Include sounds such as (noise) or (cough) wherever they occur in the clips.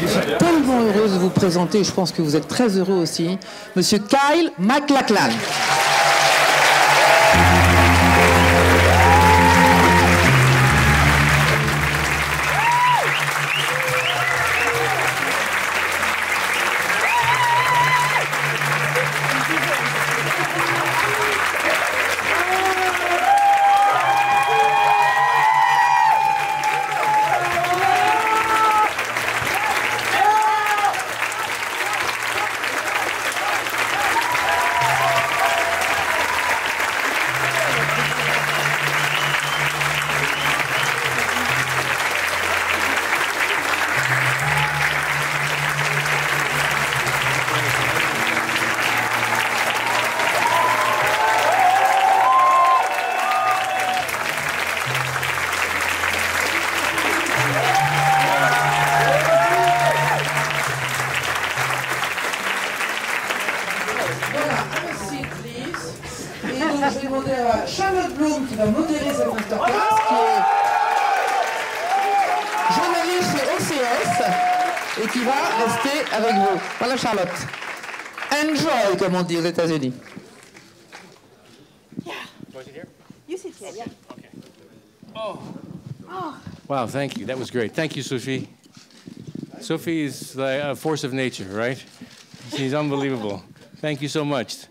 Je suis tellement heureuse de vous présenter, je pense que vous êtes très heureux aussi, monsieur Kyle McLachlan. On dit aux États-Unis. You sit here, yeah. Oh. Oh. Oh. Wow, thank you. That was great. Thank you, Sophie. Sophie is like a uh, force of nature, right? She's unbelievable. Thank you so much.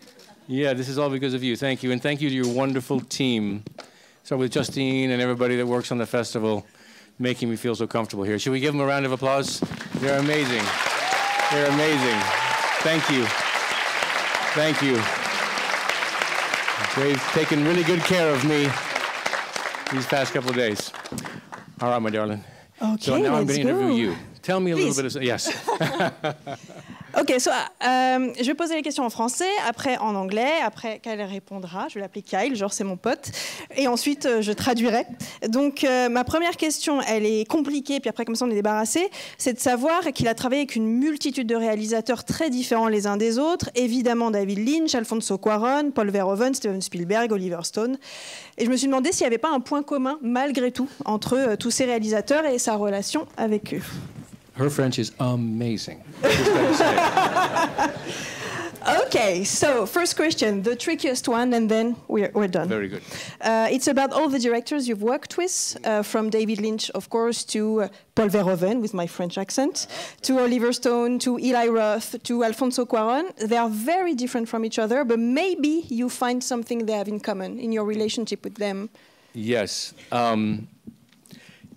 Yeah, this is all because of you. Thank you. And thank you to your wonderful team. Start with Justine and everybody that works on the festival, making me feel so comfortable here. Should we give them a round of applause? They're amazing. They're amazing. Thank you. Thank you. They've taken really good care of me these past couple of days. All right, my darling. so Okay, now I'm going to interview you. Tell me a Please. little bit of yes. (laughs) Ok, so, euh, je vais poser les questions en français, après en anglais, après qu'elle répondra. Je vais l'appeler Kyle, genre c'est mon pote. Et ensuite, euh, je traduirai. Donc, euh, ma première question, elle est compliquée, puis après, comme ça, on est débarrassé. C'est de savoir qu'il a travaillé avec une multitude de réalisateurs très différents les uns des autres. Évidemment, David Lynch, Alfonso Cuaron, Paul Verhoeven, Steven Spielberg, Oliver Stone. Et je me suis demandé s'il n'y avait pas un point commun, malgré tout, entre tous ces réalisateurs et sa relation avec eux. Her French is amazing. (laughs) Just gotta say it. Okay, so first question, the trickiest one, and then we're, we're done. Very good. Uh, it's about all the directors you've worked with, uh, from David Lynch, of course, to uh, Paul Verhoeven, with my French accent, to Oliver Stone, to Eli Roth, to Alfonso Cuaron. They are very different from each other, but maybe you find something they have in common in your relationship with them. Yes. Um,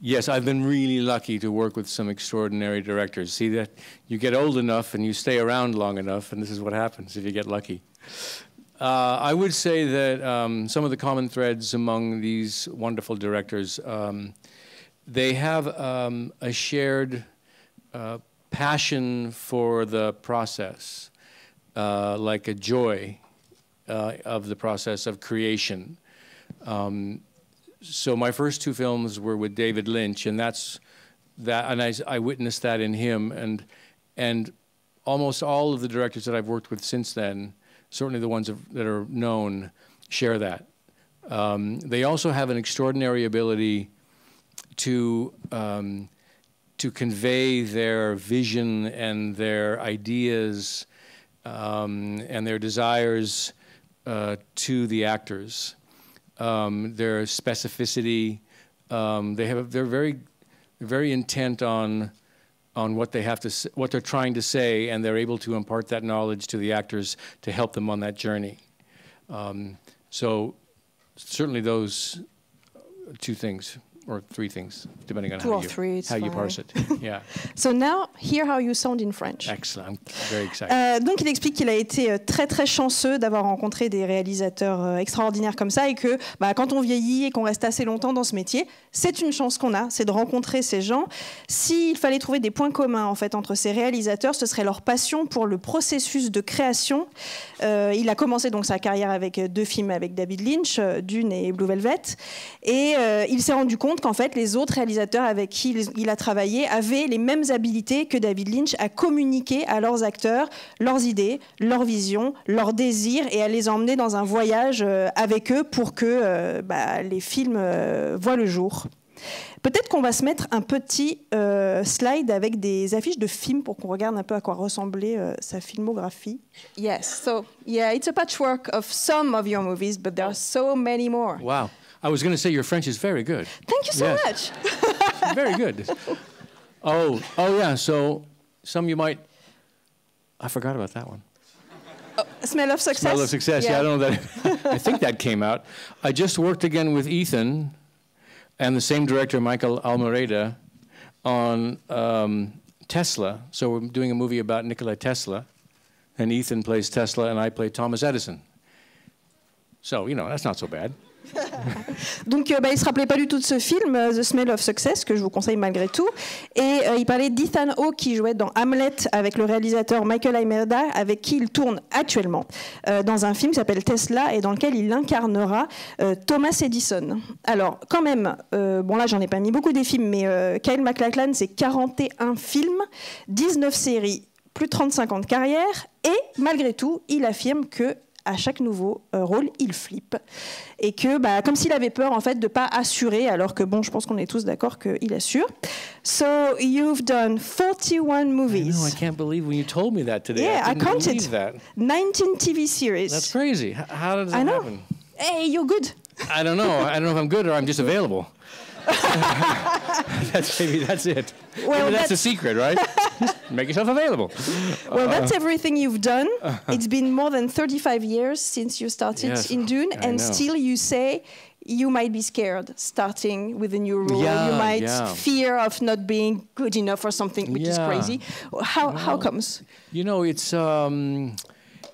yes, I've been really lucky to work with some extraordinary directors. See that you get old enough and you stay around long enough, and this is what happens if you get lucky. Uh, I would say that um, some of the common threads among these wonderful directors, um, they have um, a shared uh, passion for the process, uh, like a joy uh, of the process of creation. Um, so my first two films were with David Lynch, and that's that, and I, I witnessed that in him, and and almost all of the directors that I've worked with since then, certainly the ones that are known, share that. Um, they also have an extraordinary ability to um, to convey their vision and their ideas um, and their desires uh, to the actors um, their specificity. Um, they have they're very very intent on on what they have to what they're trying to say, and they're able to impart that knowledge to the actors to help them on that journey. Um, so certainly those two things or three things, depending on Two how you three, it's how you parse it. (laughs) Yeah, So now, hear how you sound in French. excellent. I'm very excited. Euh, donc, il explique qu'il a été euh, très très chanceux d'avoir rencontré des réalisateurs euh, extraordinaires comme ça et que bah, quand on vieillit et qu'on reste assez longtemps dans ce métier, c'est une chance qu'on a, c'est de rencontrer ces gens. S'il fallait trouver des points communs en fait entre ces réalisateurs, ce serait leur passion pour le processus de création. Euh, il a commencé donc sa carrière avec deux films avec David Lynch, Dune et Blue Velvet, et il s'est rendu compte compte qu'en fait, les autres réalisateurs avec qui il a travaillé avaient les mêmes habilités que David Lynch à communiquer à leurs acteurs leurs idées, leurs visions, leurs désirs et à les emmener dans un voyage euh, avec eux pour que euh, bah, les films euh, voient le jour. Peut-être qu'on va se mettre un petit slide avec des affiches de films pour qu'on regarde un peu à quoi ressemblait sa filmographie. Yes, so yeah, it's a patchwork of some of your movies, but there are so many more. Wow. I was going to say your French is very good. Thank you so Yes. much. (laughs) very good. Oh, oh yeah. So some you might. I forgot about that one. Smell of success. Smell of success. Yeah, I don't know that. (laughs) I think that came out. I just worked again with Ethan and the same director, Michael Almereyda, on um, Tesla. So we're doing a movie about Nikola Tesla, and Ethan plays Tesla, and I play Thomas Edison. So you know that's not so bad. (laughs) Donc, euh, bah, il se rappelait pas du tout de ce film, euh, The Smell of Success, que je vous conseille malgré tout. Et euh, il parlait d'Ethan Hawke, qui jouait dans Hamlet avec le réalisateur Michael Almerda, avec qui il tourne actuellement, dans un film qui s'appelle Tesla, et dans lequel il incarnera Thomas Edison. Alors, quand même, bon là, j'en ai pas mis beaucoup des films, mais Kyle MacLachlan, c'est 41 films, 19 séries, plus de 35 ans de carrière, et malgré tout, il affirme que à chaque nouveau euh, rôle, il flippe. Et que, bah, comme s'il avait peur, en fait, de pas assurer, alors que, bon, je pense qu'on est tous d'accord qu'il assure. So, you've done 41 movies, No, I can't believe when you told me that today. Yeah, I I counted. believe that. 19 TV series. That's crazy. H- How does that I know. happen? Hey, you're good. I don't know. I don't know if I'm good or I'm just available. (laughs) that's maybe that's it. Well, maybe that's the secret, right? Just (laughs) Make yourself available. Well, that's everything you've done. (laughs) It's been more than 35 years since you started Yes, in Dune, I and know. still you say you might be scared starting with a new role. you Yeah, might yeah. fear of not being good enough or something, which is crazy. How, how comes? You know, it's um,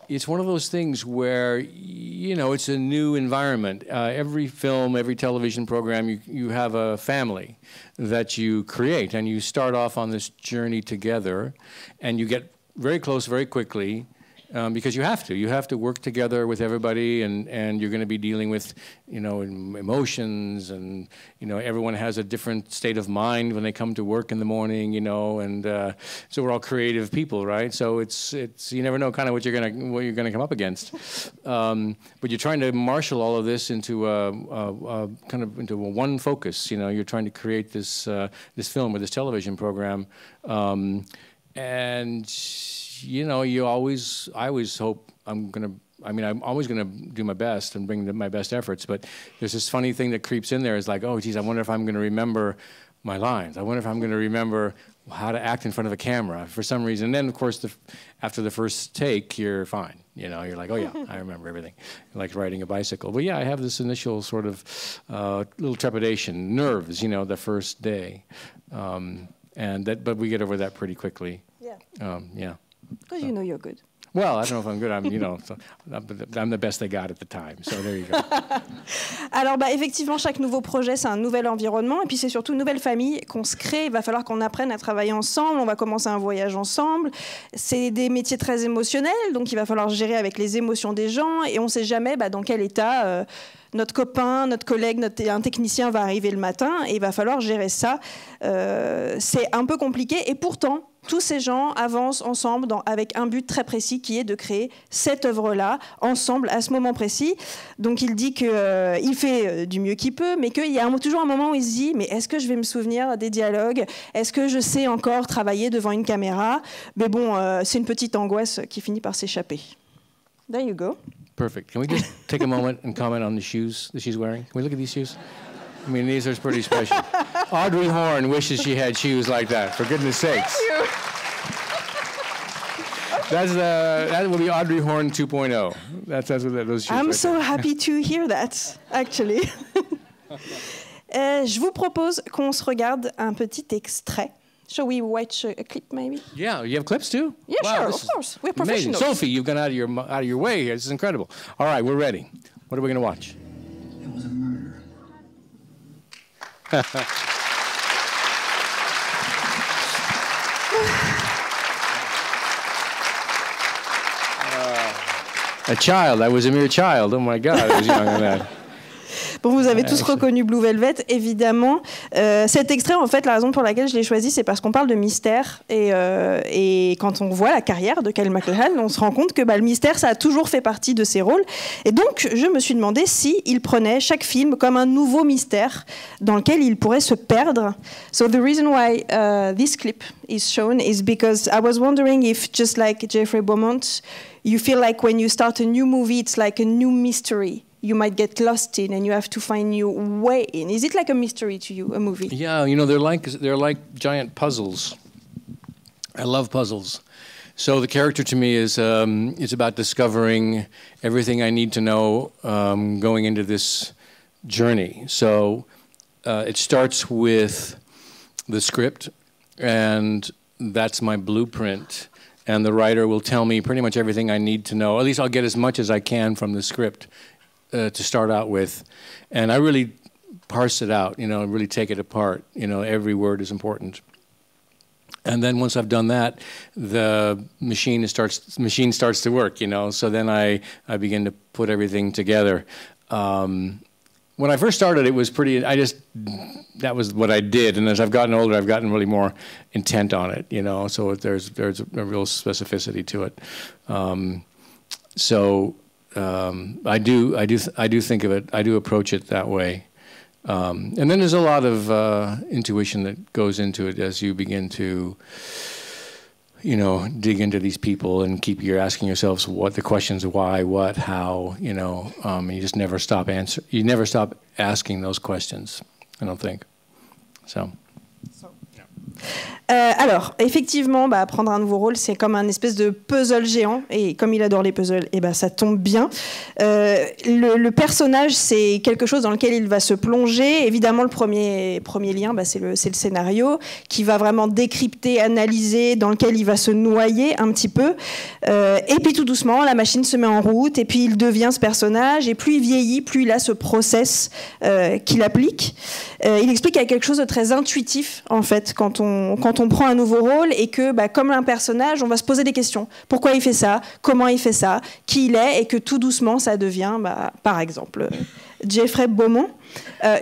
it's one of those things where you know it's a new environment. Uh, every film, every television program, you you have a family that you create, and you start off on this journey together, and you get very close very quickly. Um, because you have to, you have to work together with everybody, and, and you're going to be dealing with, you know, emotions, and you know, everyone has a different state of mind when they come to work in the morning, you know, and uh, so we're all creative people, right? So it's it's you never know kind of what you're gonna what you're gonna come up against, um, but you're trying to marshal all of this into a, a, a kind of into one focus. You know, you're trying to create this uh, this film or this television program, um, and you know, you always I always hope I'm gonna. I mean, I'm always going to do my best and bring the, my best efforts. But there's this funny thing that creeps in there. Is like, oh, geez, I wonder if I'm going to remember my lines. I wonder if I'm going to remember how to act in front of a camera for some reason. And then, of course, the, after the first take, you're fine. You know, you're like, oh yeah, (laughs) I remember everything, like riding a bicycle. But yeah, I have this initial sort of uh, little trepidation, nerves. You know, the first day, um, and that. But we get over that pretty quickly. Yeah. Um, yeah. Because you know you're good. Well, I don't know if I'm good. I'm, you know, so I'm the- I'm the best they got at the time. So there you go. (laughs) Alors, bah, effectivement, chaque nouveau projet, c'est un nouvel environnement. Et puis, c'est surtout une nouvelle famille qu'on se crée. Il va falloir qu'on apprenne à travailler ensemble. On va commencer un voyage ensemble. C'est des métiers très émotionnels. Donc, il va falloir gérer avec les émotions des gens. Et on ne sait jamais bah, dans quel état euh, notre copain, notre collègue, notre, un technicien va arriver le matin. Et il va falloir gérer ça. Euh, c'est un peu compliqué. Et pourtant, tous ces gens avancent ensemble avec un but très précis qui est de créer cette œuvre-là ensemble à ce moment précis. Donc il dit qu'il fait euh, du mieux qu'il peut, mais qu'il y a toujours un moment où il se dit mais est-ce que je vais me souvenir des dialogues? Est-ce que je sais encore travailler devant une caméra? Mais bon, euh, c'est une petite angoisse qui finit par s'échapper. There you go. Perfect. Can we just take a moment and comment on the shoes that she's wearing? Can we look at these shoes? I mean, these are pretty special. (laughs) Audrey Horne wishes she had shoes like that. For goodness sakes. That's the that will be Audrey Horne 2.0. That's that's what those shoes. I'm right so happy to hear that, actually. (laughs) Euh, je vous propose qu'on se regarde un petit extrait. Shall we watch a, a clip, maybe? Yeah, you have clips too. Yeah, wow, sure, of course. We're amazing. Sophie, you've gone out of your mo- out of your way here. This is incredible. All right, we're ready. What are we going to watch? (laughs) A. Child. I was a mere child. Oh my God, I was younger than that. (laughs) Bon, vous avez tous reconnu Blue Velvet, évidemment. Euh, cet extrait, en fait, la raison pour laquelle je l'ai choisi, c'est parce qu'on parle de mystère. Et, euh, et, quand on voit la carrière de Kyle MacLachlan, on se rend compte que bah, le mystère, ça a toujours fait partie de ses rôles. Et donc, je me suis demandé si il prenait chaque film comme un nouveau mystère dans lequel il pourrait se perdre. So the reason why uh, this clip is shown is because I was wondering if, just like Jeffrey Beaumont, you feel like when you start a new movie, it's like a new mystery you might get lost in and you have to find your way in. Is it like a mystery to you, a movie? Yeah, you know, they're like they're like giant puzzles. I love puzzles. So the character to me is um, about discovering everything I need to know um, going into this journey. So uh, it starts with the script, and that's my blueprint. And the writer will tell me pretty much everything I need to know. At least I'll get as much as I can from the script uh, to start out with, and I really parse it out. You know, and really take it apart. You know, every word is important. And then once I've done that, the machine starts machine starts to work. You know, so then I I begin to put everything together. Um, when I first started, it was pretty. I just that was what I did, and as I've gotten older, I've gotten really more intent on it. You know, so there's there's a real specificity to it. Um, so um, I do I do I do think of it. I do approach it that way. Um, and then there's a lot of uh, intuition that goes into it as you begin to, you know, dig into these people and keep you're asking yourselves what the questions why, what, how, you know, um, you just never stop answer. You never stop asking those questions. I don't think. So. so Euh, alors, effectivement, bah, prendre un nouveau rôle, c'est comme un espèce de puzzle géant. Et comme il adore les puzzles, et bah, ça tombe bien. Euh, le, personnage, c'est quelque chose dans lequel il va se plonger. Évidemment, le premier, premier lien, bah, c'est le, scénario qui va vraiment décrypter, analyser, dans lequel il va se noyer un petit peu. Euh, et puis tout doucement, la machine se met en route et puis il devient ce personnage. Et plus il vieillit, plus il a ce process qu'il applique. il explique qu'il y a quelque chose de très intuitif, en fait, quand on, on prend un nouveau rôle et que, bah, comme un personnage, on va se poser des questions. Pourquoi il fait ça? Comment il fait ça? Qui il est? Et que tout doucement, ça devient, bah, par exemple, Jeffrey Beaumont. Euh,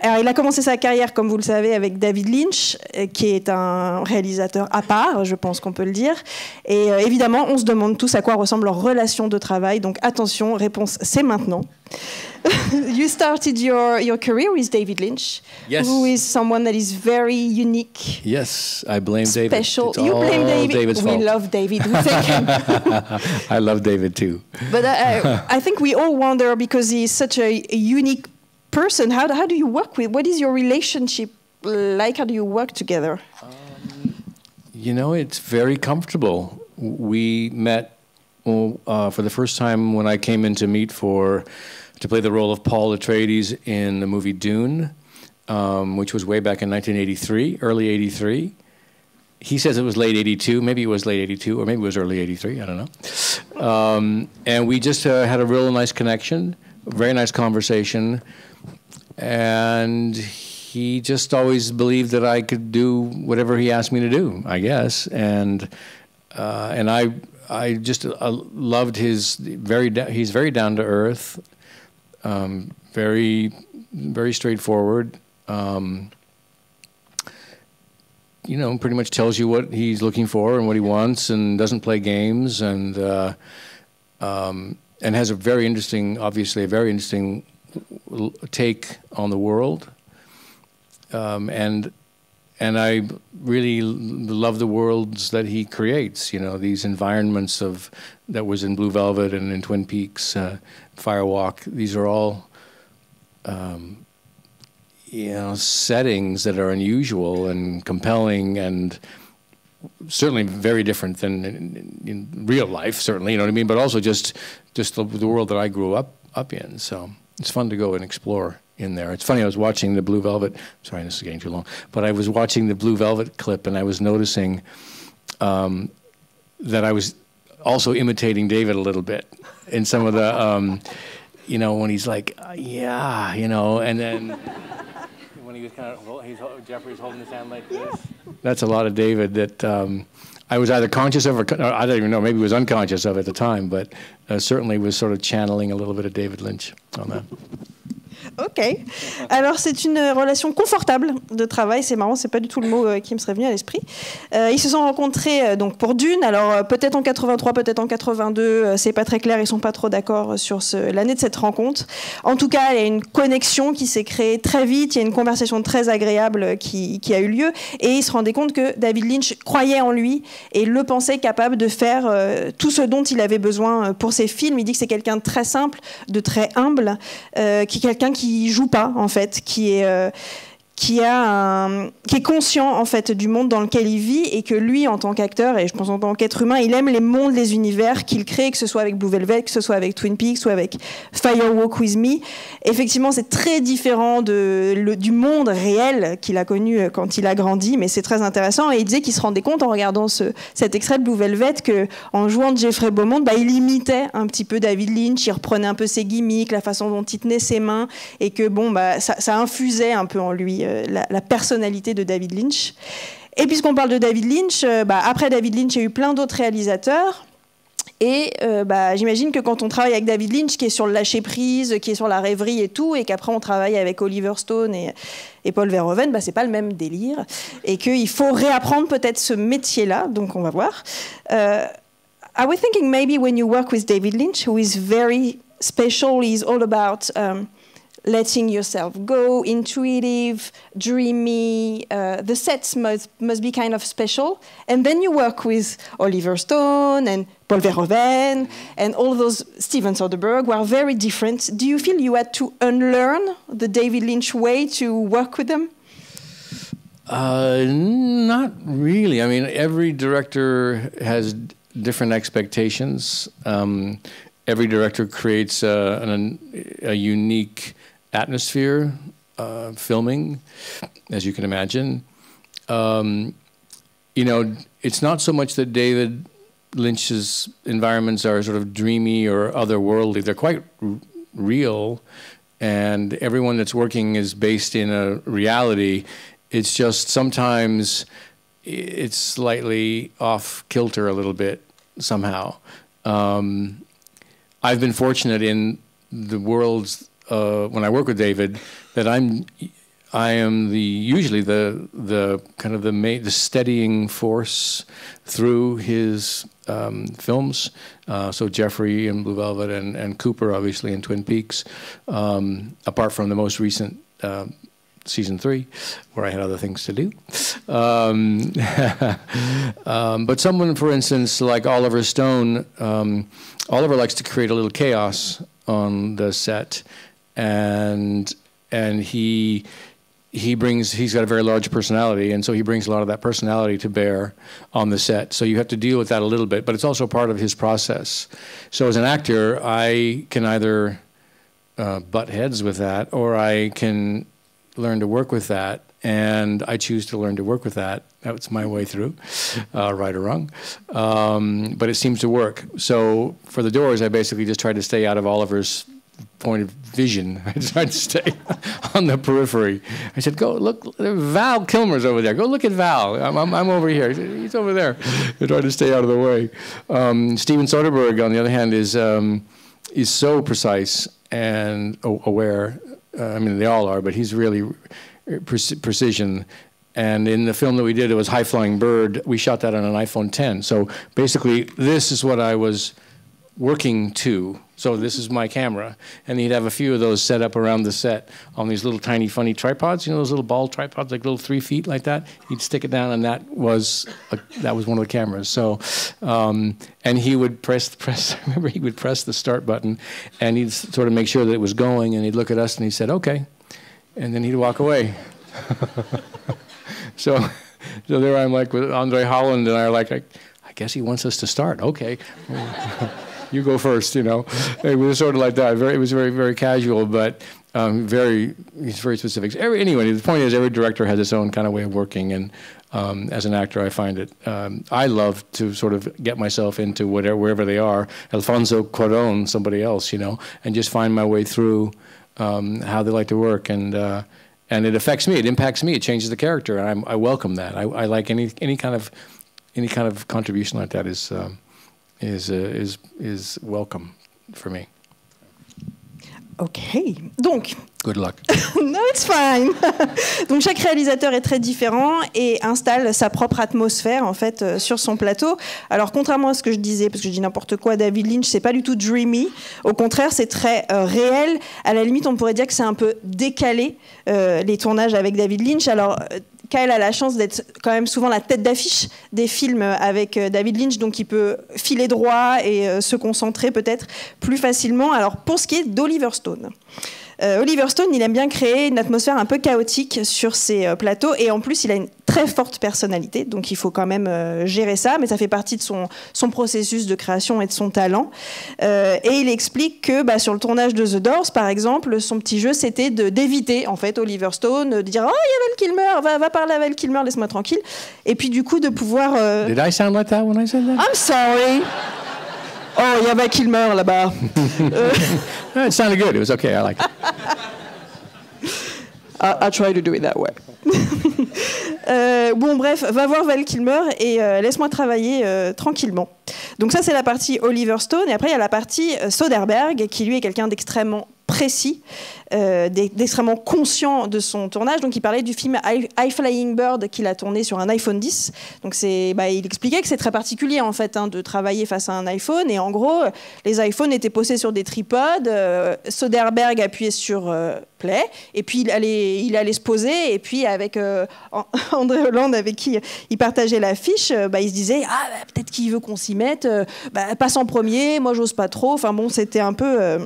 alors, il a commencé sa carrière, comme vous le savez, avec David Lynch, euh, qui est un réalisateur à part, je pense qu'on peut le dire. Et euh, évidemment, on se demande tous à quoi ressemble leur relation de travail. Donc attention, réponse, c'est maintenant. (laughs) you started your, your career with David Lynch, yes. who is someone that is very unique. Yes, I blame special. David. you blame David. David's we fault. love David. We (laughs) thank him. I love David too. But uh, I think we all wonder because he's such a, a unique person. How, how do you work with? What is your relationship like? How do you work together? You know, it's very comfortable. We met uh, for the first time when I came in to meet for to play the role of Paul Atreides in the movie Dune, um, which was way back in 1983, early 83. He says it was late 82. Maybe it was late 82, or maybe it was early 83. I don't know. Um, and we just uh, had a real nice connection, very nice conversation. And he just always believed that I could do whatever he asked me to do, I guess. And uh, and I I just uh, loved his very he's very down to earth, um, very very straightforward. Um, you know, pretty much tells you what he's looking for and what he wants, and doesn't play games, and uh, um, and has a very interesting, obviously a very interesting take on the world. Um, and and I really love the worlds that he creates. You know, these environments of that was in Blue Velvet and in Twin Peaks, uh, Fire Walk. These are all, um, you know, settings that are unusual and compelling, and certainly very different than in, in real life. Certainly, you know what I mean. But also just just the, the world that I grew up up in. So it's fun to go and explore in there. It's funny, I was watching the Blue Velvet, sorry, this is getting too long, but I was watching the Blue Velvet clip and I was noticing um, that I was also imitating David a little bit in some of the, um, you know, when he's like, uh, yeah, you know, and then (laughs) when he was kind of, he's, Jeffrey's holding his hand like this. That's a lot of David that um, I was either conscious of or, or, I don't even know, maybe was unconscious of at the time, but uh, certainly was sort of channeling a little bit of David Lynch on that. Ok. Alors c'est une relation confortable de travail. C'est marrant, c'est pas du tout le mot euh, qui me serait venu à l'esprit. Euh, ils se sont rencontrés euh, donc pour Dune. Alors peut-être en 83, peut-être en 82. c'est pas très clair. Ils sont pas trop d'accord sur l'année de cette rencontre. En tout cas, il y a une connexion qui s'est créée très vite. Il y a une conversation très agréable qui, qui, a eu lieu. Et ils se rendaient compte que David Lynch croyait en lui et le pensait capable de faire tout ce dont il avait besoin pour ses films. Il dit que c'est quelqu'un de très simple, de très humble, qui est quelqu'un qui qui joue pas en fait, qui est euh, qui, est conscient en fait du monde dans lequel il vit et que lui en tant qu'acteur et je pense en tant qu'être humain il aime les mondes les univers qu'il crée que ce soit avec Blue Velvet que ce soit avec Twin Peaks soit avec Firewalk with Me. Effectivement c'est très différent du monde réel qu'il a connu euh, quand il a grandi mais c'est très intéressant. Et il disait qu'il se rendait compte en regardant ce, cet extrait de Blue Velvet que en jouant Jeffrey Beaumont bah, il imitait un petit peu David Lynch il reprenait un peu ses gimmicks la façon dont il tenait ses mains et que bon bah ça infusait un peu en lui euh, la, personnalité de David Lynch. Et puisqu'on parle de David Lynch, euh, bah, après David Lynch, il y a eu plein d'autres réalisateurs. Et euh, bah, j'imagine que quand on travaille avec David Lynch, qui est sur le lâcher prise, qui est sur la rêverie et tout, et qu'après on travaille avec Oliver Stone et, et Paul Verhoeven, bah, c'est pas le même délire, et qu'il faut réapprendre peut-être ce métier-là. Donc on va voir. Uh, I was thinking maybe when you work with David Lynch, who is very special, he's all about um, letting yourself go, intuitive, dreamy. Uh, the sets must, must be kind of special. And then you work with Oliver Stone and Paul Verhoeven and all those Steven Soderbergh who are very different. Do you feel you had to unlearn the David Lynch way to work with them? Uh, not really. I mean, every director has different expectations. Um, every director creates an, a unique atmosphere uh, filming, as you can imagine. Um, you know, it's not so much that David Lynch's environments are sort of dreamy or otherworldly. They're quite real, and everyone that's working is based in a reality. It's just sometimes it's slightly off kilter a little bit somehow. Um, I've been fortunate in the worlds uh, when I work with David that I'm I am the usually the the kind of the ma- the steadying force through his um, films. Uh, so Jeffrey in Blue Velvet and, and Cooper obviously in Twin Peaks. Um, apart from the most recent. Uh, season three, where I had other things to do. Um, (laughs) um, but someone, for instance, like Oliver Stone, um, Oliver likes to create a little chaos on the set, and and he he brings he's got a very large personality and so he brings a lot of that personality to bear on the set. So you have to deal with that a little bit but it's also part of his process. So as an actor i can either uh, butt heads with that or i can learn to work with that and i choose to learn to work with that. That's my way through (laughs) uh, right or wrong. Um, but it seems to work. So for the doors i basically just tried to stay out of oliver's point of vision. (laughs) I tried to stay on the periphery. I said, "Go look, Val Kilmer's over there. Go look at Val. I'm, I'm, I'm over here. He's over there." I tried to stay out of the way. Um, Steven Soderbergh, on the other hand, is um, is so precise and aware. Uh, I mean, they all are, but he's really pre- precision. And in the film that we did, it was High Flying Bird. We shot that on an iPhone 10. So basically, this is what I was working to so this is my camera, and he'd have a few of those set up around the set on these little tiny funny tripods. You know those little ball tripods, like little three feet like that. He'd stick it down, and that was a, that was one of the cameras. So, um, and he would press (laughs) press. I remember he would press the start button, and he'd sort of make sure that it was going, and he'd look at us, and he said, "Okay," and then he'd walk away. (laughs) so, so there I'm like with Andre Holland, and I are like, I, I guess he wants us to start. Okay (laughs) you go first, you know. (laughs) It was sort of like that. Very, it was very, very casual, but um, very, very specific. Every, anyway, the point is, every director has its own kind of way of working, and um, as an actor, I find it. Um, I love to sort of get myself into whatever, wherever they are. Alfonso Cuarón, somebody else, you know, and just find my way through um, how they like to work, and uh, and it affects me. It impacts me. It changes the character, and I'm, i welcome that. I, I, like any any kind of any kind of contribution like that is. Um, is, uh, is, is welcome for me. Ok, donc. Good luck. (laughs) no, it's fine. (laughs) donc chaque réalisateur est très différent et installe sa propre atmosphère en fait euh, sur son plateau. Alors contrairement à ce que je disais, parce que je dis n'importe quoi, David Lynch, c'est pas du tout dreamy. Au contraire, c'est très euh, réel. À la limite, on pourrait dire que c'est un peu décalé euh, les tournages avec David Lynch. Alors Kyle a la chance d'être quand même souvent la tête d'affiche des films avec euh, David Lynch, donc il peut filer droit et euh, se concentrer peut-être plus facilement. Alors pour ce qui est d'Oliver Stone. Euh, Oliver Stone, il aime bien créer une atmosphère un peu chaotique sur ses euh, plateaux et en plus, il a une très forte personnalité, donc il faut quand même euh, gérer ça, mais ça fait partie de son, son processus de création et de son talent. et il explique que bah, sur le tournage de The Doors, par exemple, son petit jeu, c'était d'éviter en fait Oliver Stone, de dire oh il y a Val Kilmer, va, va parler à Val Kilmer, laisse-moi tranquille, et puis du coup de pouvoir. Did I sound like that when I said that? I'm sorry. Oh, il y a Val Kilmer là-bas. (laughs) it sounded good. It was okay. I like it. I, I try to do it that way. (laughs) euh, bon, bref, va voir Val Kilmer et euh, laisse-moi travailler euh, tranquillement. Donc ça, c'est la partie Oliver Stone. Et après, il y a la partie euh, Soderbergh, qui lui est quelqu'un d'extrêmement précis, euh, d'extrêmement conscient de son tournage. Donc il parlait du film High Flying Bird qu'il a tourné sur un iPhone 10. Donc bah, il expliquait que c'est très particulier en fait hein, de travailler face à un iPhone. Et en gros, les iPhones étaient posés sur des tripodes. Euh, Soderbergh appuyait sur euh, play et puis il allait, se poser. Et puis avec (laughs) André Hollande avec qui il partageait l'affiche, bah, il se disait ah bah, peut-être qu'il veut qu'on s'y mette. Bah, passe en premier. Moi j'ose pas trop. Enfin bon, c'était un peu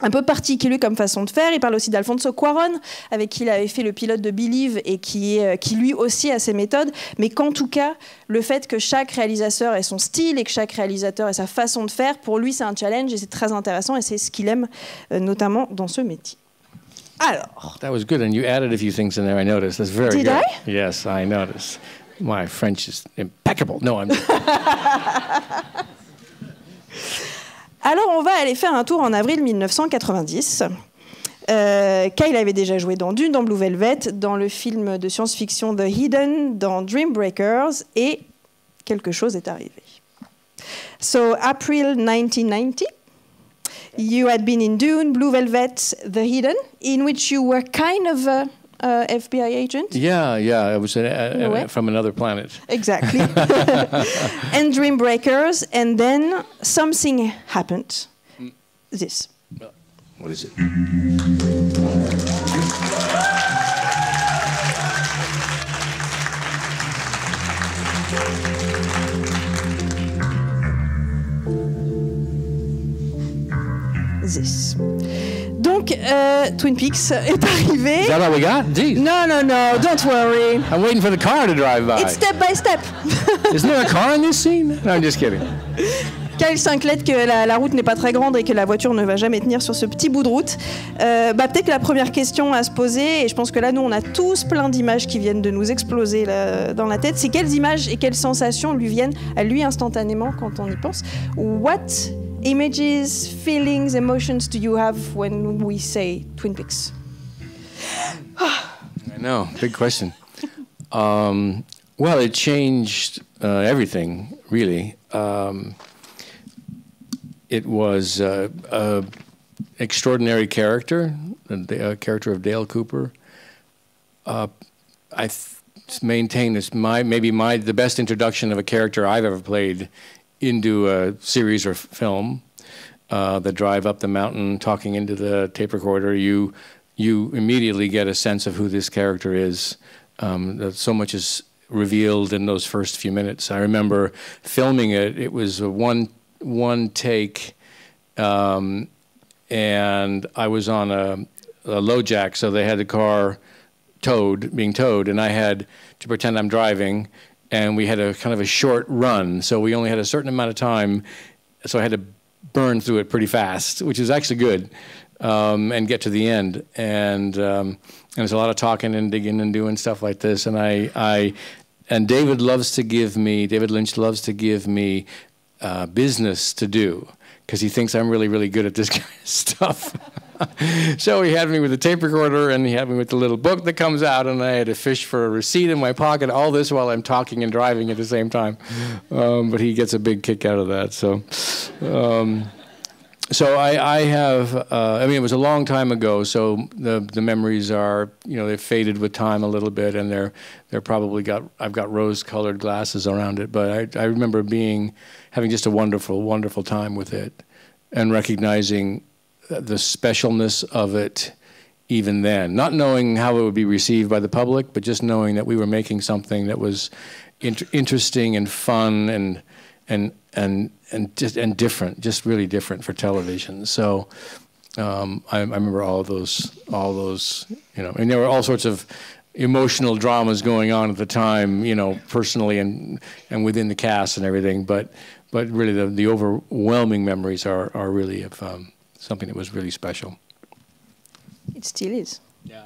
un peu particulier comme façon de faire. Il parle aussi d'Alfonso Cuaron, avec qui il avait fait le pilote de Believe et qui, est, euh, qui lui aussi a ses méthodes, mais qu'en tout cas, le fait que chaque réalisateur ait son style et que chaque réalisateur ait sa façon de faire, pour lui, c'est un challenge et c'est très intéressant et c'est ce qu'il aime, euh, notamment dans ce métier. Alors. That was good, and you added a few things in there. I noticed. That's very Did good. I? Yes, I noticed. My French is impeccable. No, I'm. (laughs) Alors on va aller faire un tour en avril 1990. Euh, Kyle avait déjà joué dans Dune, dans Blue Velvet, dans le film de science-fiction The Hidden, dans Dream Breakers, et quelque chose est arrivé. So, April 1990, you had been in Dune, Blue Velvet, The Hidden, in which you were kind of a uh, FBI agent. Yeah, yeah, it was uh, uh, from another planet. Exactly. (laughs) (laughs) and Dream Breakers, and then something happened. This. What is it? This. Donc, euh, Twin Peaks (laughs) est arrivé. Is that all we got? Jeez. No, no, no, don't worry. I'm waiting for the car to drive by. It's step by step. (laughs) Isn't there a car in this scene? No, I'm just kidding. Kyle s'inquiète que la, la route n'est pas très grande et que la voiture ne va jamais tenir sur ce petit bout de route. Euh, bah, Peut-être que la première question à se poser, et je pense que là, nous, on a tous plein d'images qui viennent de nous exploser là, dans la tête, c'est quelles images et quelles sensations lui viennent à lui instantanément quand on y pense? What images, feelings, emotions do you have when we say Twin Peaks (sighs) I know, big question. Um, well, it changed uh, everything, really. Um, it was uh, a extraordinary character, the uh, character of Dale Cooper. Uh, I maintain this my maybe my the best introduction of a character I've ever played into a series or film. Uh, the drive up the mountain, talking into the tape recorder, you you immediately get a sense of who this character is. Um, that so much is revealed in those first few minutes. I remember filming it. It was a one one take, um, and I was on a, a low jack, so they had the car towed, being towed, and I had to pretend I'm driving, and we had a kind of a short run, so we only had a certain amount of time, so I had to burn through it pretty fast, which is actually good, um, and get to the end. And um, and there's a lot of talking and digging and doing stuff like this, and I I and David loves to give me David Lynch loves to give me uh, business to do because he thinks I'm really really good at this (laughs) kind of stuff. (laughs) so he had me with a tape recorder and he had me with the little book that comes out and I had to fish for a receipt in my pocket. All this while I'm talking and driving at the same time. Um, but he gets a big kick out of that. So, um, so I, I have, uh, I mean, it was a long time ago, so the the memories are, you know, they've faded with time a little bit, and they're they're probably got I've got rose-colored glasses around it, but I I remember being having just a wonderful wonderful time with it, and recognizing the specialness of it even then, not knowing how it would be received by the public, but just knowing that we were making something that was inter interesting and fun and and and and just and different, just really different for television. So um, I, I, remember all those, all those, you know, and there were all sorts of emotional dramas going on at the time, you know, personally and and within the cast and everything. But but really, the the overwhelming memories are are really of um, something that was really special. It still is. Yeah.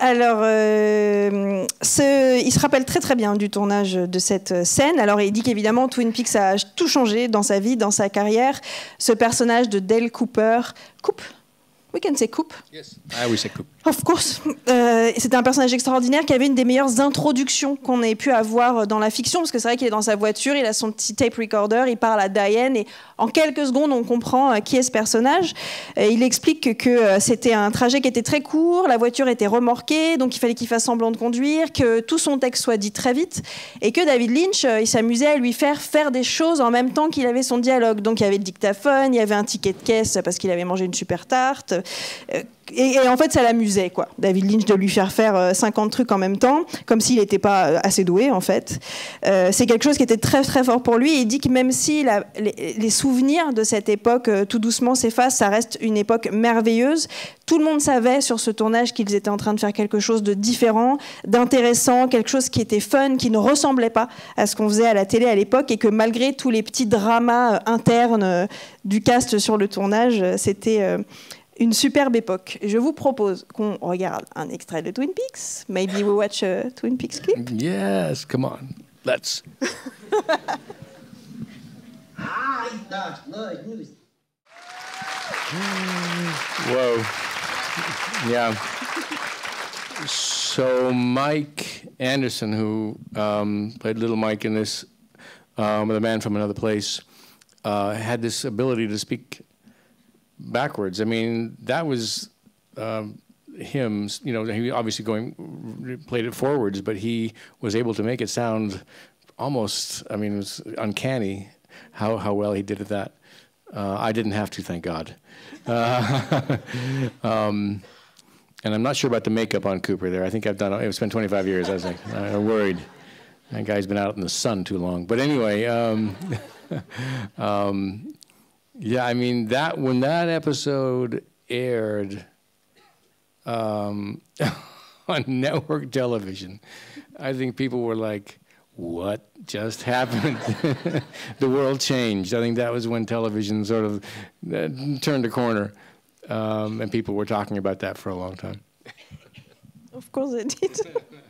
Alors, euh, ce, il se rappelle très très bien du tournage de cette scène. Alors, il dit qu'évidemment, Twin Peaks a tout changé dans sa vie, dans sa carrière. Ce personnage de Dale Cooper, coupe We can say Coupe. Yes, I will say Coupe. Of course. Euh, C'était un personnage extraordinaire qui avait une des meilleures introductions qu'on ait pu avoir dans la fiction, parce que c'est vrai qu'il est dans sa voiture, il a son petit tape recorder, il parle à Diane, et en quelques secondes, on comprend euh, qui est ce personnage. Euh, il explique que, euh, c'était un trajet qui était très court, la voiture était remorquée, donc il fallait qu'il fasse semblant de conduire, que tout son texte soit dit très vite, et que David Lynch, il s'amusait à lui faire faire des choses en même temps qu'il avait son dialogue. Donc il y avait le dictaphone, il y avait un ticket de caisse parce qu'il avait mangé une super tarte. Et, en fait, ça l'amusait, quoi. David Lynch de lui faire faire 50 trucs en même temps, comme s'il n'était pas assez doué, en fait. c'est quelque chose qui était très, très fort pour lui. il dit que même si les, souvenirs de cette époque tout doucement s'effacent, ça reste une époque merveilleuse. Tout le monde savait sur ce tournage qu'ils étaient en train de faire quelque chose de différent, d'intéressant, quelque chose qui était fun, qui ne ressemblait pas à ce qu'on faisait à la télé à l'époque, et que malgré tous les petits dramas internes du cast sur le tournage, c'était une superbe époque. Je vous propose qu'on regarde un extrait de Twin Peaks. Maybe we watch a Twin Peaks clip. Yes, come on, let's. Whoa. Yeah. So Mike Anderson, who um, played Little Mike in this, um, the man from another place, uh, had this ability to speak backwards. I mean, that was um, him. You know, he obviously going played it forwards, but he was able to make it sound almost. I mean, it was uncanny how how well he did at that. Uh, I didn't have to, thank God. Uh, (laughs) um, and I'm not sure about the makeup on Cooper there. I think I've done. It's been 25 years. I was like, I'm worried. That guy's been out in the sun too long. But anyway, um, (laughs) um, yeah, I mean that when that episode aired um, (laughs) on network television, I think people were like, "What just happened?" (laughs) the world changed. I think that was when television sort of uh, turned a corner, um, and people were talking about that for a long time. Of course it did. (laughs)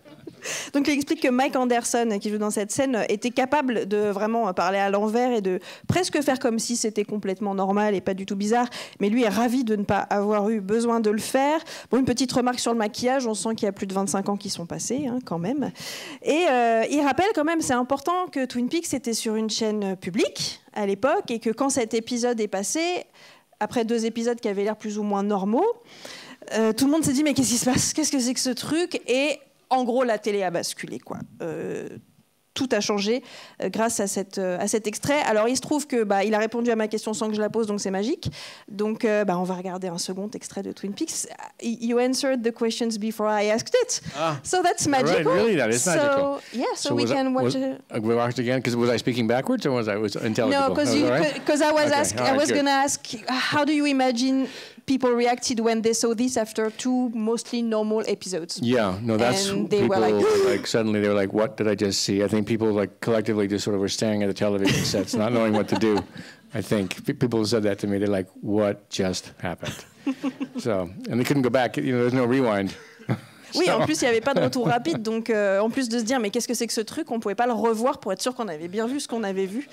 Donc il explique que Mike Anderson, qui joue dans cette scène, était capable de vraiment parler à l'envers et de presque faire comme si c'était complètement normal et pas du tout bizarre. Mais lui est ravi de ne pas avoir eu besoin de le faire. Bon, une petite remarque sur le maquillage, on sent qu'il y a plus de 25 ans qui sont passés hein, quand même. Et euh, il rappelle quand même, c'est important que Twin Peaks était sur une chaîne publique à l'époque et que quand cet épisode est passé, après deux épisodes qui avaient l'air plus ou moins normaux, euh, tout le monde s'est dit mais qu'est-ce qui se passe? Qu'est-ce que c'est que ce truc? Et en gros, la télé a basculé. Quoi. Euh, tout a changé euh, grâce à, cette, euh, à cet extrait. Alors, il se trouve que bah, il a répondu à ma question sans que je la pose, donc c'est magique. Donc, bah, on va regarder un second extrait de Twin Peaks. You answered the questions before I asked it, ah, so that's magical. Right, really, that is magical. So, yeah, so, so we can watch. it. we watched again? Because was I speaking backwards or was I was intelligible? No, because I was okay, ask, right, I was going to ask, how do you imagine people reacted when they saw this after two mostly normal episodes. Yeah, no, that's and they people were like, (gasps) like suddenly they were like, "What did I just see?" I think people like collectively just sort of were staring at the television (laughs) sets, not knowing what to do. I think people said that to me. They're like, "What just happened?" (laughs) so, and they couldn't go back. You know, there's no rewind. Oui, en plus, il n'y avait pas de retour rapide. Donc, euh, en plus de se dire, mais qu'est-ce que c'est que ce truc On ne pouvait pas le revoir pour être sûr qu'on avait bien vu ce qu'on avait vu.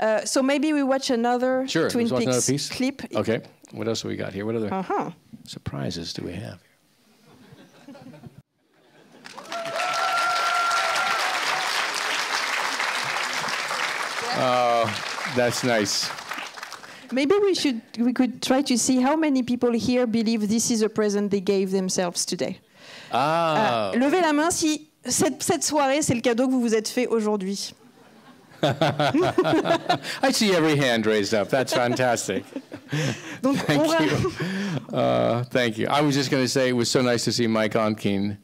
Uh, so maybe we watch another sure, Twin Peaks clip. Okay. What else have we got here? What other uh-huh. surprises do we have? Oh, that's nice. Maybe we should we could try to see how many people here believe this is a present they gave themselves today. Ah. Euh, levez la main si cette, cette soirée c'est le cadeau que vous vous êtes fait aujourd'hui. (laughs) I see every hand raised up. That's fantastic. (laughs) Donc on Thank va- you. Uh, thank you. I was just going to say it was so nice to see Mike Onkeen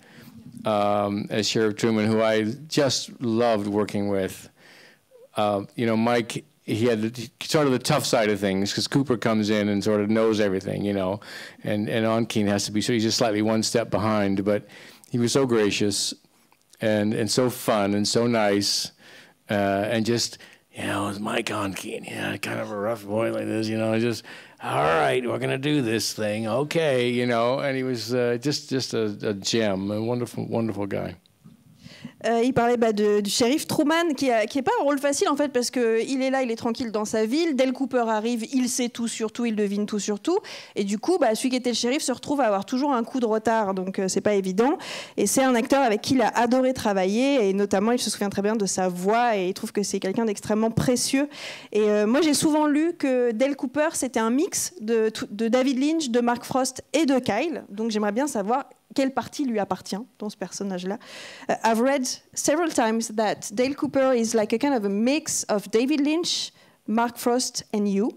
um, as Sheriff Truman, who I just loved working with. Uh, you know, Mike, he had the, sort of the tough side of things because Cooper comes in and sort of knows everything, you know, and, and Ontkean has to be, so he's just slightly one step behind, but he was so gracious and, and so fun and so nice uh, and just, you know, it's Mike Ontkean, yeah, kind of a rough boy like this, you know, just, all right, we're gonna do this thing, okay, you know, and he was uh, just just a, a gem, a wonderful, wonderful guy. Euh, il parlait bah, du shérif Truman, qui n'est pas un rôle facile en fait, parce qu'il est là, il est tranquille dans sa ville. Dès Cooper arrive, il sait tout sur tout, il devine tout sur tout. Et du coup, bah, celui qui était le shérif se retrouve à avoir toujours un coup de retard, donc euh, c'est pas évident. Et c'est un acteur avec qui il a adoré travailler, et notamment, il se souvient très bien de sa voix, et il trouve que c'est quelqu'un d'extrêmement précieux. Et euh, moi, j'ai souvent lu que Dale Cooper, c'était un mix de David Lynch, de Mark Frost et de Kyle. Donc j'aimerais bien savoir quelle partie lui appartient dans ce personnage-là. Uh, I've read several times that Dale Cooper is like a kind of a mix of David Lynch, Mark Frost, and you.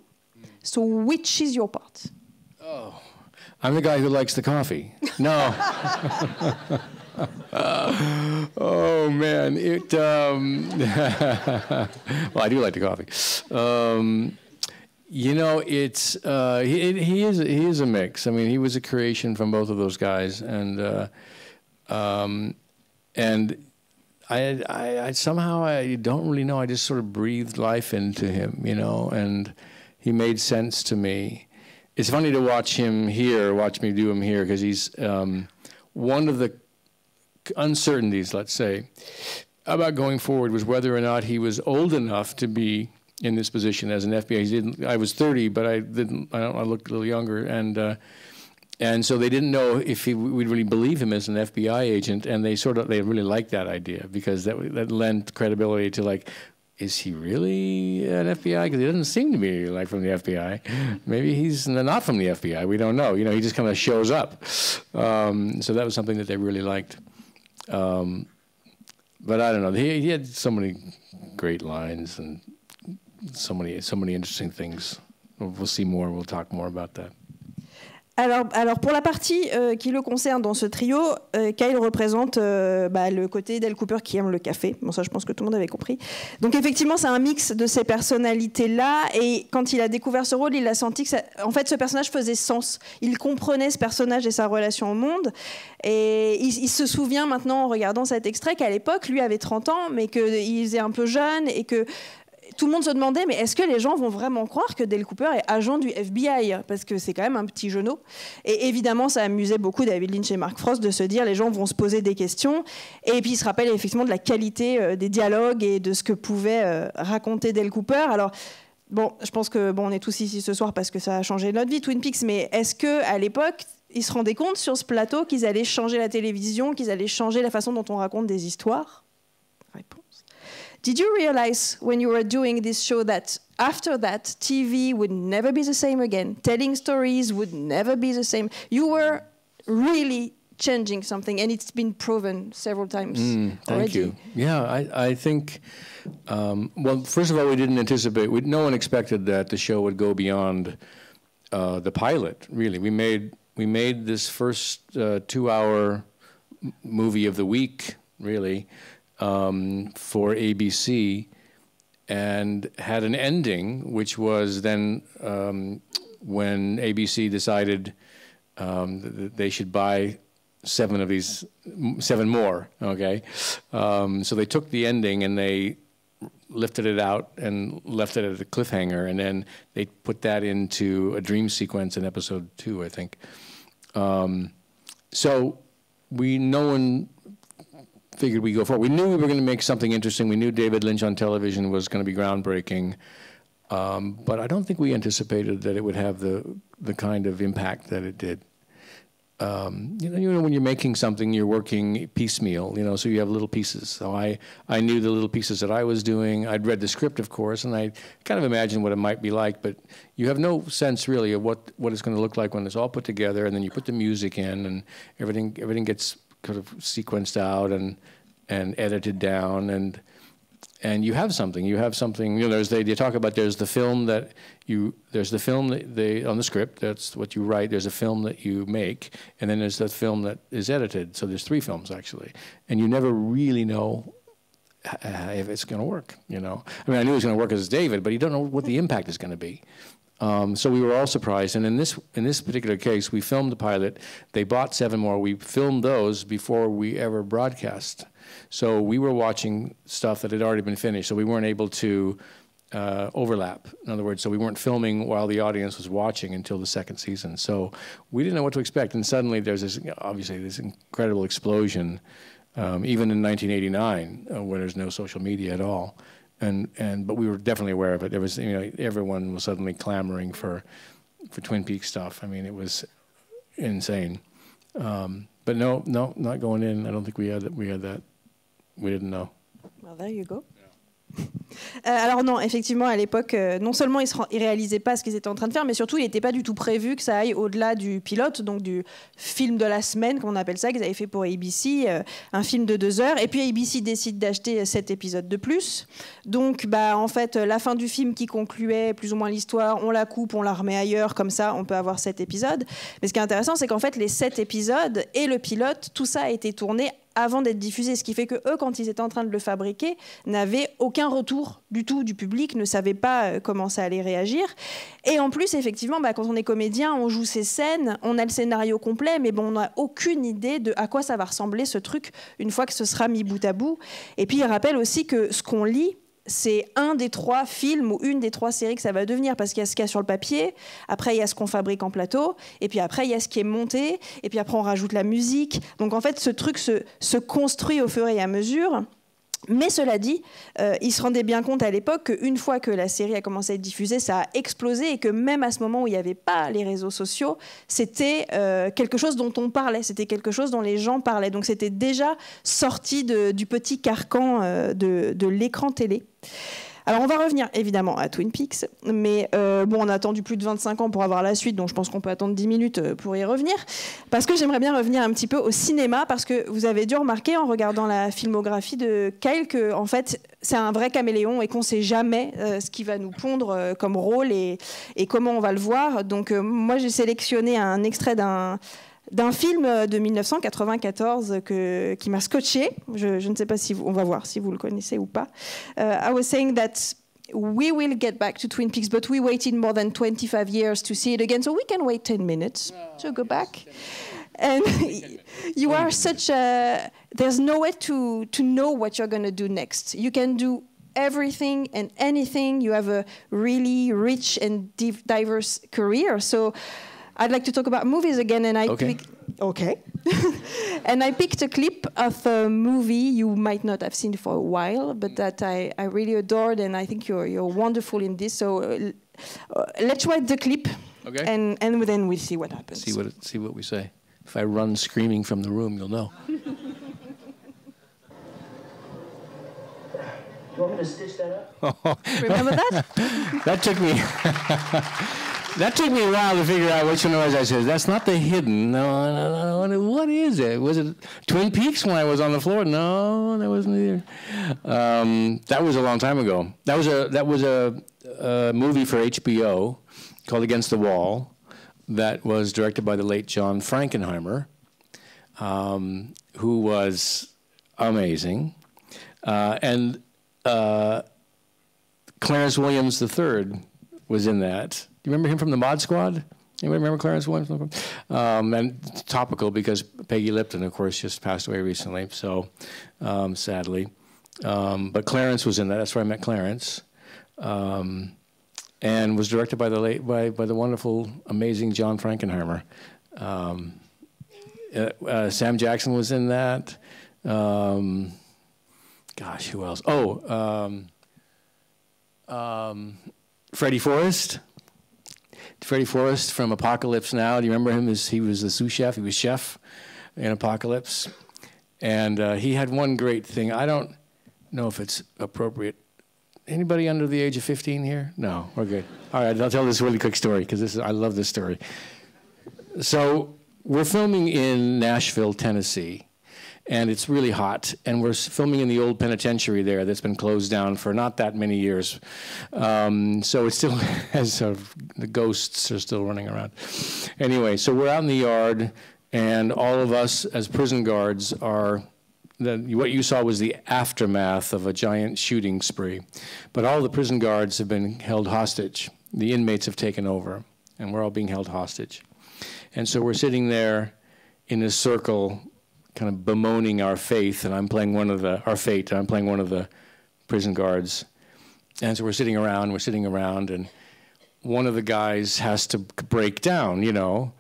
So which is your part? Oh, I'm the guy who likes the coffee. No. (laughs) oh man, it. Um, (laughs) well, I do like the coffee. Um, you know, it's uh, he, he is he is a mix. I mean, he was a creation from both of those guys, and uh, um, and I, I, I somehow I don't really know. I just sort of breathed life into him, you know, and he made sense to me. It's funny to watch him here, watch me do him here, because he's um, one of the uncertainties, let's say, about going forward was whether or not he was old enough to be in this position as an FBI. He didn't. I was 30, but I didn't. I, I looked a little younger, and uh, and so they didn't know if he, we'd really believe him as an FBI agent, and they sort of they really liked that idea because that that lent credibility to like. Is he really an FBI? Because he doesn't seem to be like from the FBI. Maybe he's not from the FBI. We don't know. You know, he just kind of shows up. Um, so that was something that they really liked. Um, but I don't know. He, he had so many great lines and so many so many interesting things. We'll see more. We'll talk more about that. Alors, alors pour la partie euh, qui le concerne dans ce trio, euh, Kyle représente euh, bah, le côté Dale Cooper qui aime le café. Bon, ça, je pense que tout le monde avait compris. Donc, effectivement, c'est un mix de ces personnalités-là. Et quand il a découvert ce rôle, il a senti que, en fait, ce personnage faisait sens. Il comprenait ce personnage et sa relation au monde. Et il, il se souvient maintenant, en regardant cet extrait, qu'à l'époque, lui avait 30 ans, mais qu'il faisait un peu jeune et que tout le monde se demandait, mais est-ce que les gens vont vraiment croire que Dale Cooper est agent du FBI Parce que c'est quand même un petit genou. Et évidemment, ça amusait beaucoup David Lynch et Mark Frost de se dire, les gens vont se poser des questions. Et puis, il se rappelle effectivement de la qualité euh, des dialogues et de ce que pouvait euh, raconter Dale Cooper. Alors, bon, je pense que bon, on est tous ici ce soir parce que ça a changé notre vie, Twin Peaks. Mais est-ce que à l'époque, ils se rendaient compte sur ce plateau qu'ils allaient changer la télévision, qu'ils allaient changer la façon dont on raconte des histoires? Did you realize when you were doing this show that after that, TV would never be the same again? Telling stories would never be the same. You were really changing something, and it's been proven several times Mm, thank already. you. Yeah, I, I think. Um, well, first of all, we didn't anticipate. We, no one expected that the show would go beyond uh, the pilot. Really, we made we made this first uh, two-hour m- movie of the week. Really, um, for ABC, and had an ending, which was then um, when ABC decided um, th- th- they should buy seven of these, seven more. Okay, um, so they took the ending and they lifted it out and left it at a cliffhanger, and then they put that into a dream sequence in episode two, I think. Um, so we no one figured we'd go forward. We knew we were going to make something interesting. We knew David Lynch on television was going to be groundbreaking, um, but I don't think we anticipated that it would have the the kind of impact that it did. um, you know, you know, when you're making something, you're working piecemeal, you know, so you have little pieces. So I, I knew the little pieces that I was doing. I'd read the script, of course, and I kind of imagined what it might be like, but you have no sense really of what, what it's going to look like when it's all put together, and then you put the music in, and everything, everything gets kind of sequenced out and, and edited down, and and you have something. You have something. You know, there's they, they talk about there's the film that you there's the film that they on the script. That's what you write. There's a film that you make, and then there's the film that is edited. So there's three films actually, and you never really know if it's going to work. You know, I mean, I knew it was going to work as David, but you don't know what the impact is going to be. Um, so we were all surprised. And in this in this particular case, we filmed the pilot. They bought seven more. We filmed those before we ever broadcast. So we were watching stuff that had already been finished, so we weren't able to uh, overlap. In other words, so we weren't filming while the audience was watching until the second season. So we didn't know what to expect, and suddenly there's this obviously this incredible explosion, um, even in 1989 uh, where there's no social media at all. And and but we were definitely aware of it. There was you know everyone was suddenly clamoring for for Twin Peaks stuff. I mean it was insane. Um, but no, no, not going in. I don't think we had that. we had that we didn't know. Well, there you go. Euh, alors non, effectivement, à l'époque, euh, non seulement ils ne réalisaient pas ce qu'ils étaient en train de faire, mais surtout, il n'était pas du tout prévu que ça aille au-delà du pilote, donc du film de la semaine, comme on appelle ça, qu'ils avaient fait pour ABC, euh, un film de deux heures. Et puis ABC décide d'acheter sept épisodes de plus. Donc, bah, en fait, la fin du film qui concluait plus ou moins l'histoire, on la coupe, on la remet ailleurs, comme ça, on peut avoir sept épisodes. Mais ce qui est intéressant, c'est qu'en fait, les sept épisodes et le pilote, tout ça a été tourné avant d'être diffusé. Ce qui fait que eux, quand ils étaient en train de le fabriquer, n'avaient aucun retour du tout du public, ne savaient pas euh, comment ça allait réagir. Et en plus, effectivement, bah, quand on est comédien, on joue ces scènes, on a le scénario complet, mais bon, on n'a aucune idée de à quoi ça va ressembler ce truc une fois que ce sera mis bout à bout. Et puis, il rappelle aussi que ce qu'on lit, c'est un des trois films ou une des trois séries que ça va devenir parce qu'il y a ce qu'il y a sur le papier, après il y a ce qu'on fabrique en plateau, et puis après il y a ce qui est monté, et puis après on rajoute la musique. Donc en fait ce truc se, se construit au fur et à mesure. Mais cela dit, euh, il se rendait bien compte à l'époque qu'une fois que la série a commencé à être diffusée, ça a explosé et que même à ce moment où il n'y avait pas les réseaux sociaux, c'était euh, quelque chose dont on parlait, c'était quelque chose dont les gens parlaient. Donc c'était déjà sorti du petit carcan euh, de l'écran télé. Alors on va revenir évidemment à Twin Peaks, mais euh, bon, on a attendu plus de 25 ans pour avoir la suite, donc je pense qu'on peut attendre 10 minutes euh, pour y revenir. Parce que j'aimerais bien revenir un petit peu au cinéma, parce que vous avez dû remarquer en regardant la filmographie de Kyle que en fait c'est un vrai caméléon et qu'on sait jamais euh, ce qui va nous pondre comme rôle et, comment on va le voir. Donc moi j'ai sélectionné un extrait d'un d'un film de 1994 que, qui m'a scotché. Je, je, ne sais pas si vous, on va voir si vous le connaissez ou pas. Uh, I was saying that we will get back to Twin Peaks, but we waited more than 25 years to see it again, so we can wait 10 minutes to go back. And (laughs) you are such a. There's no way to, to know what you're going to do next. You can do everything and anything. You have a really rich and diverse career. So I'd like to talk about movies again, and I okay. Okay, (laughs) and I picked a clip of a movie you might not have seen for a while, but that I, I really adored, and I think you're you're wonderful in this. So uh, uh let's watch the clip, okay, and and then we'll see what happens. See what see what we say. If I run screaming from the room, you'll know. You want me to stitch that up? (laughs) Remember that? (laughs) that took me. That took me a while to figure out which one it was. I said, "That's not the hidden." No, no, no, what is it? Was it Twin Peaks when I was on the floor? No, that wasn't either. Um, that was a long time ago. That was a that was a, a movie for HBO called Against the Wall that was directed by the late John Frankenheimer, um, who was amazing, uh, and uh, Clarence Williams III was in that you remember him from the Mod Squad? Anybody remember Clarence Williams? Um, and topical because Peggy Lipton, of course, just passed away recently. So um, sadly, um, but Clarence was in that. That's where I met Clarence, um, and was directed by the late by by the wonderful, amazing John Frankenheimer. Um, uh, uh, Sam Jackson was in that. Um, gosh, who else? Oh, Freddie Forrest Freddie Forrest from Apocalypse Now. Do you remember him? He was the sous chef. He was chef in Apocalypse, and uh, he had one great thing. I don't know if it's appropriate. Anybody under the age of 15 here? No, we're good. All right, I'll tell this really quick story because this is, I love this story. So we're filming in Nashville, Tennessee, and it's really hot. And we're filming in the old penitentiary there that's been closed down for not that many years. Um, so it still (laughs) has the ghosts are still running around. Anyway, so we're out in the yard, and all of us as prison guards are. The, what you saw was the aftermath of a giant shooting spree. But all the prison guards have been held hostage. The inmates have taken over, and we're all being held hostage. And so we're sitting there in a circle, kind of bemoaning our faith, and I'm playing one of the, our fate, and I'm playing one of the prison guards. And so we're sitting around, we're sitting around, and one of the guys has to break down, you know,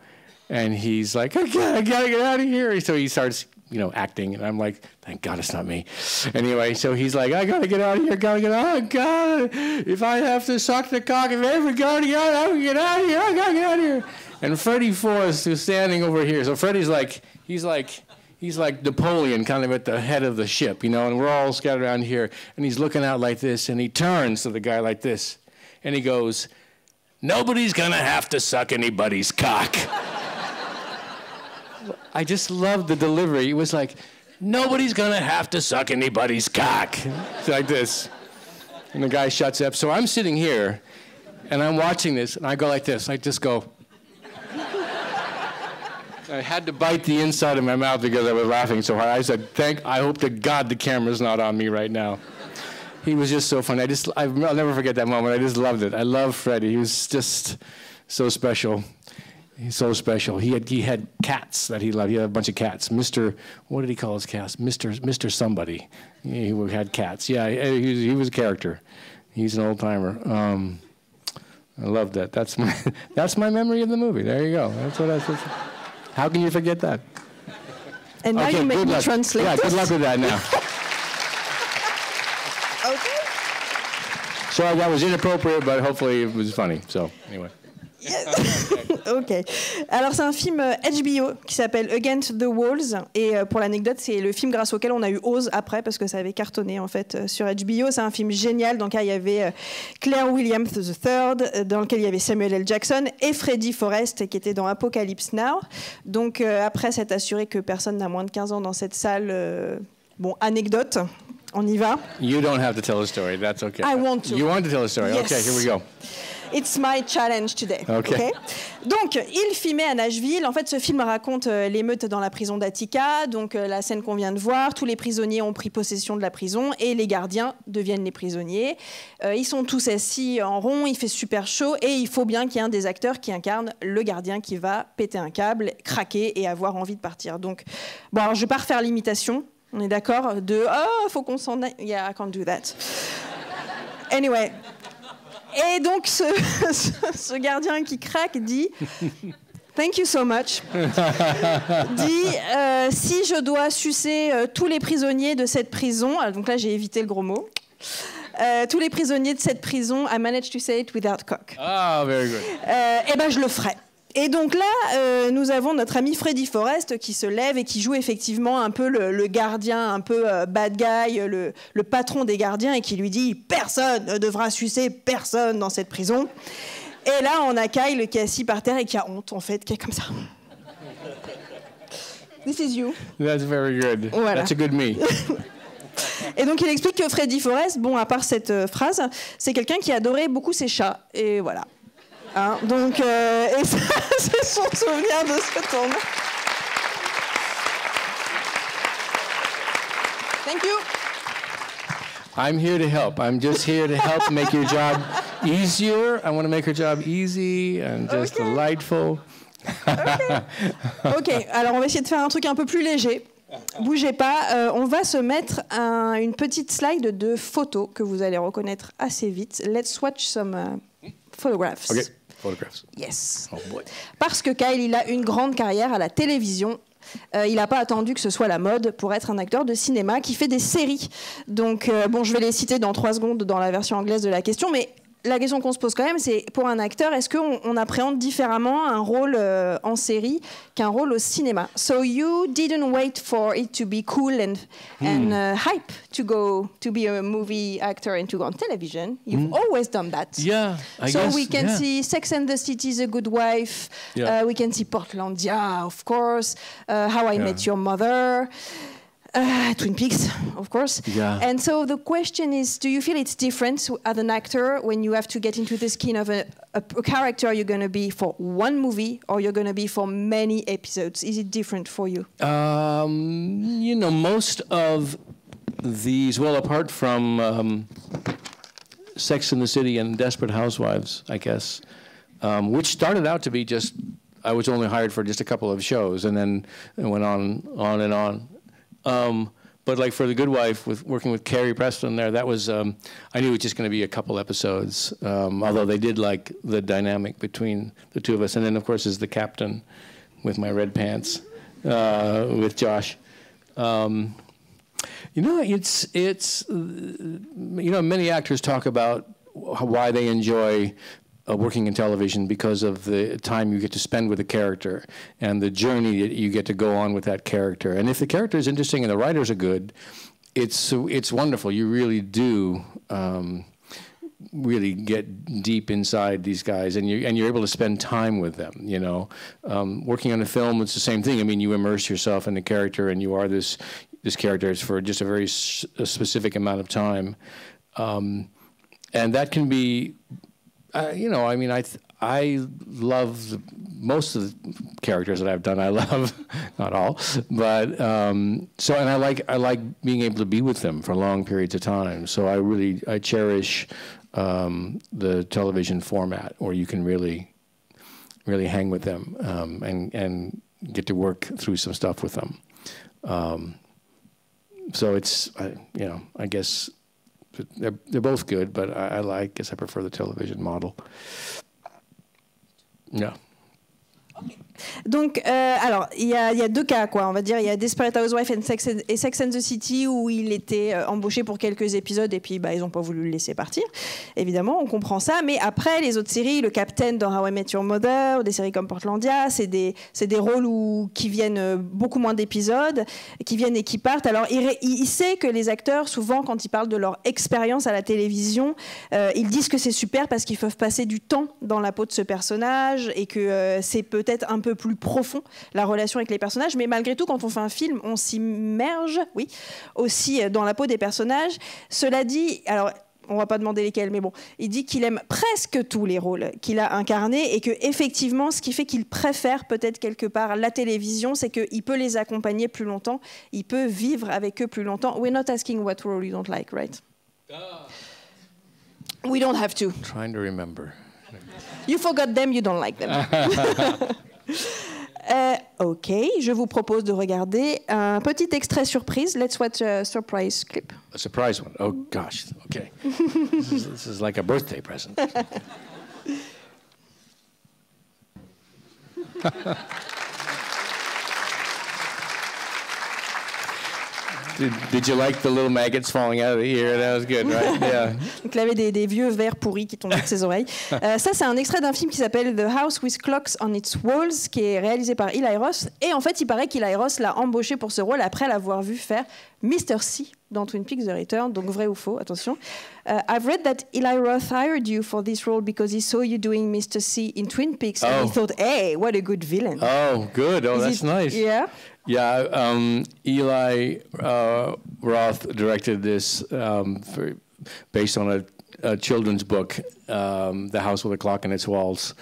and he's like, I gotta, I gotta get out of here. So he starts, you know, acting, and I'm like, thank God it's not me. Anyway, so he's like, I gotta get out of here, gotta get out, oh, God, if I have to suck the cock of every guard, I gotta get out of here, I gotta get out of here. And Freddie Forrest is standing over here. So Freddie's like, he's like, he's like Napoleon, kind of at the head of the ship, you know, and we're all scattered around here. And he's looking out like this, and he turns to the guy like this, and he goes, Nobody's gonna have to suck anybody's cock. I just loved the delivery. It was like, Nobody's gonna have to suck anybody's cock. It's like this. And the guy shuts up. So I'm sitting here, and I'm watching this, and I go like this. I just go, I had to bite the inside of my mouth because I was laughing so hard. I said, "Thank. I hope to God the camera's not on me right now." He was just so funny. I just, I'll never forget that moment. I just loved it. I love Freddie. He was just so special. He's so special. He had he had cats that he loved. He had a bunch of cats. Mister, what did he call his cats? Mister Mister somebody. He had cats. Yeah, he, was, he was a character. He's an old timer. Um, I love that. That's my (laughs) that's my memory of the movie. There you go. That's what I. That's, how can you forget that? And now okay, you make me luck. translate. Yeah, good luck with that now. (laughs) Okay. Sorry, that was inappropriate, but hopefully it was funny. So, anyway. (laughs) ok. Alors c'est un film euh, HBO qui s'appelle Against the Walls et euh, pour l'anecdote c'est le film grâce auquel on a eu Oz après parce que ça avait cartonné en fait euh, sur HBO. C'est un film génial dans lequel il y avait Claire Williams III, dans lequel il y avait Samuel L. Jackson et Freddie Forrest qui était dans Apocalypse Now. Donc après c'est assuré que personne n'a moins de 15 ans dans cette salle. Bon anecdote. On y va. You don't have to tell a story. That's okay. I want to. You want to tell a story. Yes. Okay, here we go. It's my challenge today. Okay. Donc, il filmait à Nashville. En fait, ce film raconte euh, l'émeute dans la prison d'Attica. Donc, euh, la scène qu'on vient de voir, tous les prisonniers ont pris possession de la prison et les gardiens deviennent les prisonniers. Euh, ils sont tous assis en rond, il fait super chaud et il faut bien qu'il y ait un des acteurs qui incarne le gardien qui va péter un câble, craquer et avoir envie de partir. Donc, bon, alors, je vais pas refaire l'imitation. On est d'accord De oh, faut qu'on s'en aille. Yeah, I can't do that. Anyway, et donc, ce, (laughs) ce, gardien qui craque dit Thank you so much. dit euh, Si je dois sucer euh, tous les prisonniers de cette prison, alors, donc là j'ai évité le gros mot. Euh, tous les prisonniers de cette prison, I managed to say it without cock. Ah, very good. Eh ben, je le ferai. Et donc là, euh, nous avons notre ami Freddy Forrest qui se lève et qui joue effectivement un peu le, le gardien, un peu euh, bad guy, le, le, patron des gardiens, et qui lui dit personne ne devra sucer personne dans cette prison. Et là, on a Kyle qui est assis par terre et qui a honte en fait, qui est comme ça. This is you. That's very good. Voilà. That's a good me. Et donc il explique que Freddy Forrest, bon, à part cette euh, phrase, c'est quelqu'un qui adorait beaucoup ses chats. Et voilà. Hein, donc, euh, et ça, (laughs) c'est son souvenir de ce tournoi. Thank you. I'm here to help. I'm just here to help make your job (laughs) easier. I want to make her job easy and just Okay. delightful. (laughs) Ok, alors on va essayer de faire un truc un peu plus léger. Bougez pas, euh, on va se mettre un- une petite slide de photos que vous allez reconnaître assez vite. Let's watch some uh, photographs. Okay, photographs. Yes. Oh boy. Parce que Kyle, il a une grande carrière à la télévision. Euh, il n'a pas attendu que ce soit la mode pour être un acteur de cinéma qui fait des séries. Donc, euh, bon, je vais les citer dans trois secondes dans la version anglaise de la question, mais la question qu'on se pose quand même, c'est pour un acteur, est-ce qu'on on appréhende différemment un rôle euh, en série qu'un rôle au cinéma? So you didn't wait for it to be cool and, and uh, hype to go to be a movie actor and to go on television. You've always done that. Yeah, I so guess, we can yeah. see Sex and the City is a good wife. Yeah. Uh, we can see Portlandia, of course. Uh, How I Yeah. Met Your Mother. Uh, Twin Peaks, of course. Yeah. And so the question is, do you feel it's different as an actor when you have to get into the skin of a, a, a character you're going to be for one movie or you're going to be for many episodes? Is it different for you? Um, you know, most of these, well, apart from um, Sex in the City and Desperate Housewives, I guess, um, which started out to be just, I was only hired for just a couple of shows and then it went on, on and on. Um, but like for The Good Wife, with working with Carrie Preston there, that was, um, I knew it was just going to be a couple episodes, um, although they did like the dynamic between the two of us. And then, of course, is the captain with my red pants uh, with Josh. Um, you know, it's it's you know many actors talk about why they enjoy uh, working in television because of the time you get to spend with a character and the journey that you get to go on with that character. And if the character is interesting and the writers are good, it's it's wonderful. You really do. Um, really get deep inside these guys and you and you're able to spend time with them you know um, working on a film it's the same thing i mean you immerse yourself in the character and you are this this character is for just a very specific amount of time um, and that can be uh, you know i mean i i love the, most of the characters that i've done i (laughs) love not all but um, so and i like i like being able to be with them for long periods of time. So i really i cherish um, the television format where you can really really hang with them um, and and get to work through some stuff with them. Um, so it's I, you know i guess they're, they're both good but I, I like guess i prefer the television model. Yeah Donc, euh, alors, il y, a, deux cas, quoi. On va dire, il y a Desperate Housewives and Sex et Sex and the City où il était euh, embauché pour quelques épisodes et puis bah, ils n'ont pas voulu le laisser partir. Évidemment, on comprend ça. Mais après, les autres séries, le Captain dans How I Met Your Mother, ou des séries comme Portlandia, c'est des, des rôles où, qui viennent euh, beaucoup moins d'épisodes, qui viennent et qui partent. Alors, il, sait que les acteurs, souvent, quand ils parlent de leur expérience à la télévision, ils disent que c'est super parce qu'ils peuvent passer du temps dans la peau de ce personnage et que c'est peut-être un peu plus profond la relation avec les personnages. Mais malgré tout, quand on fait un film, on s'immerge, oui, aussi dans la peau des personnages. Cela dit, alors. On va pas demander lesquels, mais bon, il dit qu'il aime presque tous les rôles qu'il a incarnés et que effectivement, ce qui fait qu'il préfère peut-être quelque part la télévision, c'est qu'il peut les accompagner plus longtemps, il peut vivre avec eux plus longtemps. We're not asking what role you don't like, right? We don't have to. trying to remember You forgot them, you don't like them. (laughs) (laughs) Euh, ok, je vous propose de regarder un petit extrait surprise. Let's watch a surprise clip. a surprise one. Oh gosh okay (laughs) this, is, this is like a birthday present (laughs) Did, did you like the little maggots falling out of the ear? That was good, right? (laughs) Yeah. Donc il avait des, des vieux verres pourris qui tombaient de ses oreilles. (laughs) Euh, ça, c'est un extrait d'un film qui s'appelle The House with Clocks on Its Walls, qui est réalisé par Eli Ross. Et en fait, il paraît qu'Eli Ross l'a embauché pour ce rôle après l'avoir vu faire Mr. C dans Twin Peaks The Return. Donc vrai ou faux, attention. Euh, I've read that Eli Roth hired you for this role because he saw you doing Mr. C in Twin Peaks and Oh. he thought, hey, what a good villain. Oh, good. Oh, Is that's it- nice. Yeah. Yeah, um, Eli uh, Roth directed this um, for, based on a, a children's book, um, The House with a Clock in Its Walls,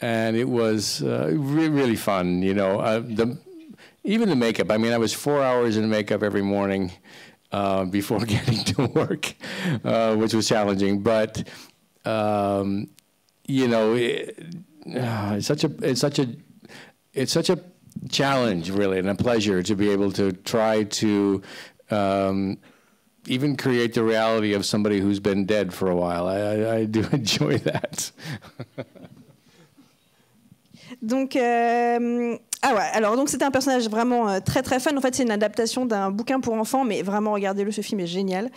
and it was uh, re- really fun. You know, uh, the even the makeup. I mean, I was four hours in makeup every morning uh, before (laughs) getting to work, uh, which was challenging, but. Um, you know, it, uh, it's such a it's such a it's such a challenge, really, and a pleasure to be able to try to um, even create the reality of somebody who's been dead for a while. I, I, I do (laughs) enjoy that. Donc, euh, Ah ouais, alors donc c'était un personnage vraiment euh, très très fun. En fait, c'est une adaptation d'un bouquin pour enfants, mais vraiment regardez-le, ce film est génial.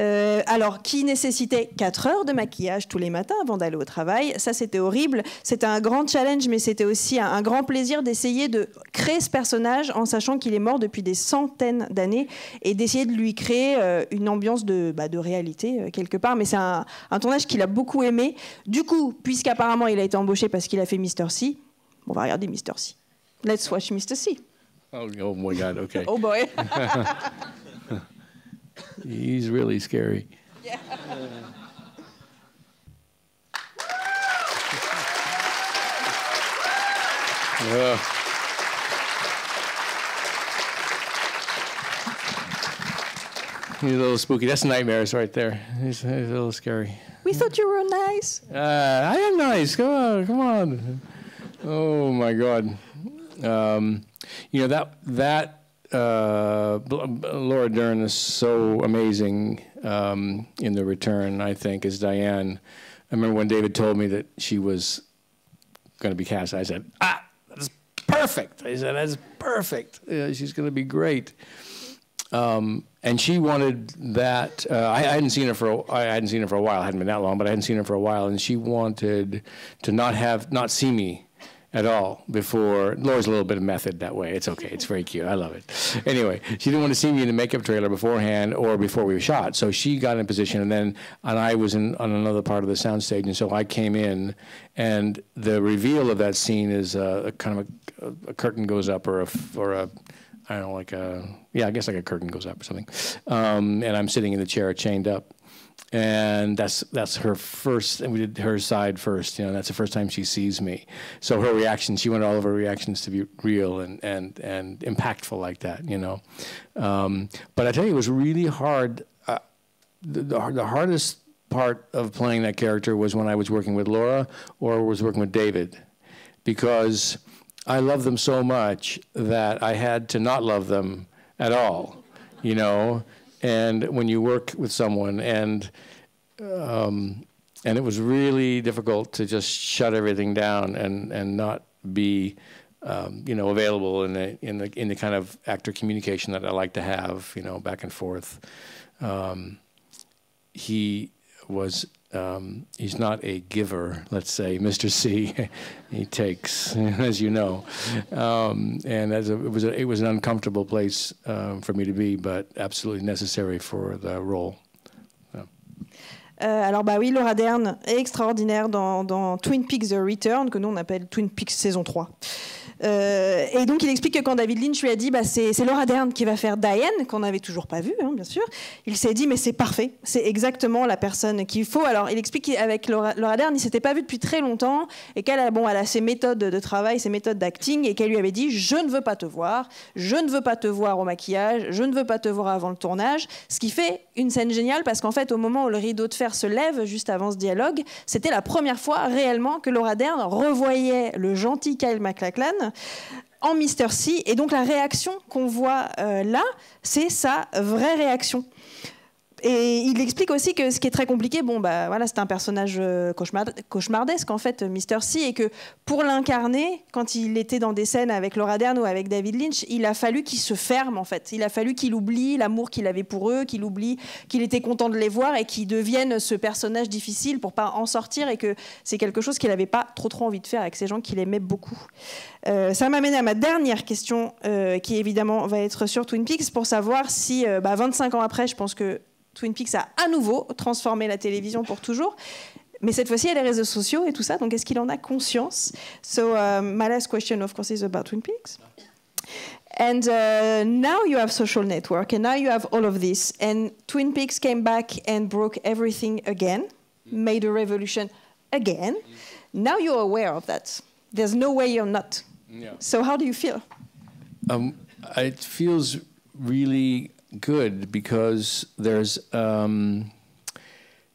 Euh, alors, qui nécessitait 4 heures de maquillage tous les matins avant d'aller au travail? Ça, c'était horrible. C'était un grand challenge, mais c'était aussi un, grand plaisir d'essayer de créer ce personnage en sachant qu'il est mort depuis des centaines d'années et d'essayer de lui créer euh, une ambiance de, bah, de réalité quelque part. Mais c'est un, un tournage qu'il a beaucoup aimé. Du coup, puisqu'apparemment il a été embauché parce qu'il a fait Mr. C, on va regarder Mr. C. Let's watch Mr. C. Oh, oh my God, okay. Oh boy. (laughs) He's really scary. Yeah. He's a little spooky. That's nightmares right there. He's, he's a little scary. We thought you were nice. Uh, I am nice. Come on, come on. Oh my God. Um, you know that that uh, Laura Dern is so amazing um, in the return. I think as Diane. I remember when David told me that she was going to be cast. I said, "Ah, that's perfect." I said, "That's perfect. Yeah, she's going to be great." Um, and she wanted that. Uh, I, I hadn't seen her for a, I hadn't seen her for a while. It hadn't been that long, but I hadn't seen her for a while. And she wanted to not have not see me at all before. Laura's a little bit of method that way. It's okay. It's very cute. I love it. Anyway, she didn't want to see me in the makeup trailer beforehand or before we were shot. So she got in position, and then and I was in on another part of the soundstage, and so I came in, and the reveal of that scene is uh, a kind of a, a curtain goes up or a or a I don't know, like a yeah, I guess like a curtain goes up or something, um, and I'm sitting in the chair chained up, and that's that's her first. And we did her side first, you know. That's the first time she sees me. So her reaction, she wanted all of her reactions to be real and and and impactful like that, you know. Um, but I tell you, it was really hard. Uh, the, the the hardest part of playing that character was when I was working with Laura or was working with David, because I love them so much that I had to not love them at all, you know. And when you work with someone, and um, and it was really difficult to just shut everything down and and not be, um, you know, available in the in the in the kind of actor communication that I like to have, you know, back and forth. Um, he was um, he's not a giver, let's say, (laughs) Mr. C. he takes, (laughs) as you know, um, and as a, it was a, it was an uncomfortable place um, for me to be, but absolutely necessary for the role. Euh, alors bah oui, Laura Dern est extraordinaire dans, dans Twin Peaks The Return, que nous on appelle Twin Peaks saison 3. Euh, et donc il explique que quand David Lynch lui a dit bah, c'est Laura Dern qui va faire Diane, qu'on n'avait toujours pas vu, hein, bien sûr, il s'est dit mais c'est parfait, c'est exactement la personne qu'il faut. Alors il explique qu'avec Laura, Laura Dern, il s'était pas vu depuis très longtemps et qu'elle a, bon, a ses méthodes de travail, ses méthodes d'acting et qu'elle lui avait dit je ne veux pas te voir, je ne veux pas te voir au maquillage, je ne veux pas te voir avant le tournage. Ce qui fait une scène géniale parce qu'en fait au moment où le rideau de fer se lève juste avant ce dialogue, c'était la première fois réellement que Laura Dern revoyait le gentil Kyle MacLachlan en Mr. C. Et donc la réaction qu'on voit euh, là, c'est sa vraie réaction. Et il explique aussi que ce qui est très compliqué, bon, bah voilà, c'est un personnage euh, cauchemar- cauchemardesque en fait, Mr. C, et que pour l'incarner, quand il était dans des scènes avec Laura Dern ou avec David Lynch, il a fallu qu'il se ferme en fait. Il a fallu qu'il oublie l'amour qu'il avait pour eux, qu'il oublie qu'il était content de les voir et qu'il devienne ce personnage difficile pour pas en sortir et que c'est quelque chose qu'il n'avait pas trop trop envie de faire avec ces gens qu'il aimait beaucoup. Euh, ça m'amène à ma dernière question, euh, qui évidemment va être sur Twin Peaks, pour savoir si, euh, bah, 25 ans après, je pense que Twin Peaks a à nouveau transformé la télévision pour toujours. Mais cette fois-ci, il y a les réseaux sociaux et tout ça, donc est-ce qu'il en a conscience? So, um, my last question, of course, is about Twin Peaks. And uh, now you have social network, and now you have all of this. And Twin Peaks came back and broke everything again, made a revolution again. Now you're aware of that. There's no way you're not. Yeah. So how do you feel? Um, it feels really good because there's, um,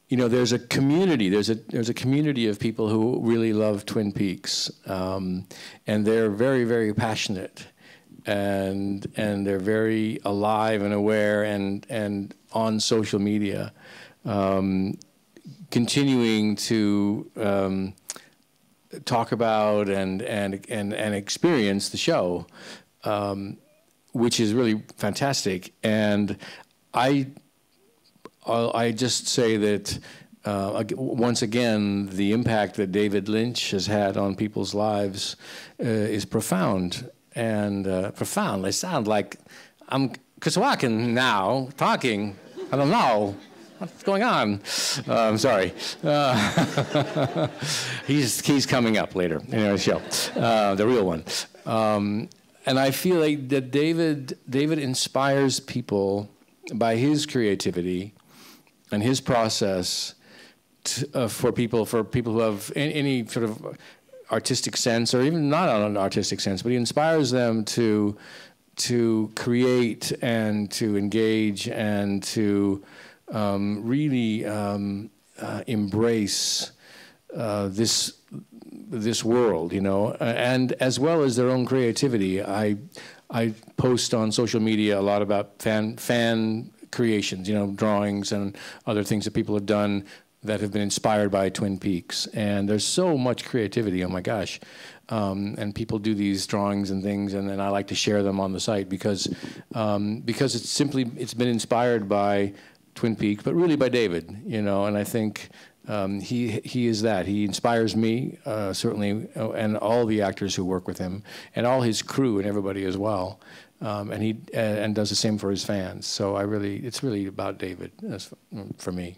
you know, there's a community. There's a there's a community of people who really love Twin Peaks, um, and they're very very passionate, and and they're very alive and aware and and on social media, um, continuing to. Um, talk about and and and and experience the show, um, which is really fantastic. And I I just say that. Uh, once again, the impact that David Lynch has had on people's lives uh, is profound and uh, profound. They sound like I'm Kiswakan now talking. I don't know. What's going on? Uh, I'm sorry. Uh, (laughs) he's, he's coming up later in our show, uh, the real one. Um, and I feel like that David, David inspires people by his creativity and his process to, uh, for people for people who have any, any, sort of artistic sense or even not on an artistic sense, but he inspires them to to create and to engage and to um, really um, uh, embrace uh, this this world, you know, and as well as their own creativity. I I post on social media a lot about fan fan creations, you know, drawings and other things that people have done that have been inspired by Twin Peaks. And there's so much creativity. Oh my gosh. Um, and people do these drawings and things, and then I like to share them on the site because um, because it's simply it's been inspired by Twin Peaks, but really by David, you know, and I think um, he he is that. He inspires me uh, certainly, uh, and all the actors who work with him, and all his crew and everybody as well. Um, and he uh, and does the same for his fans. So I really, it's really about David for me.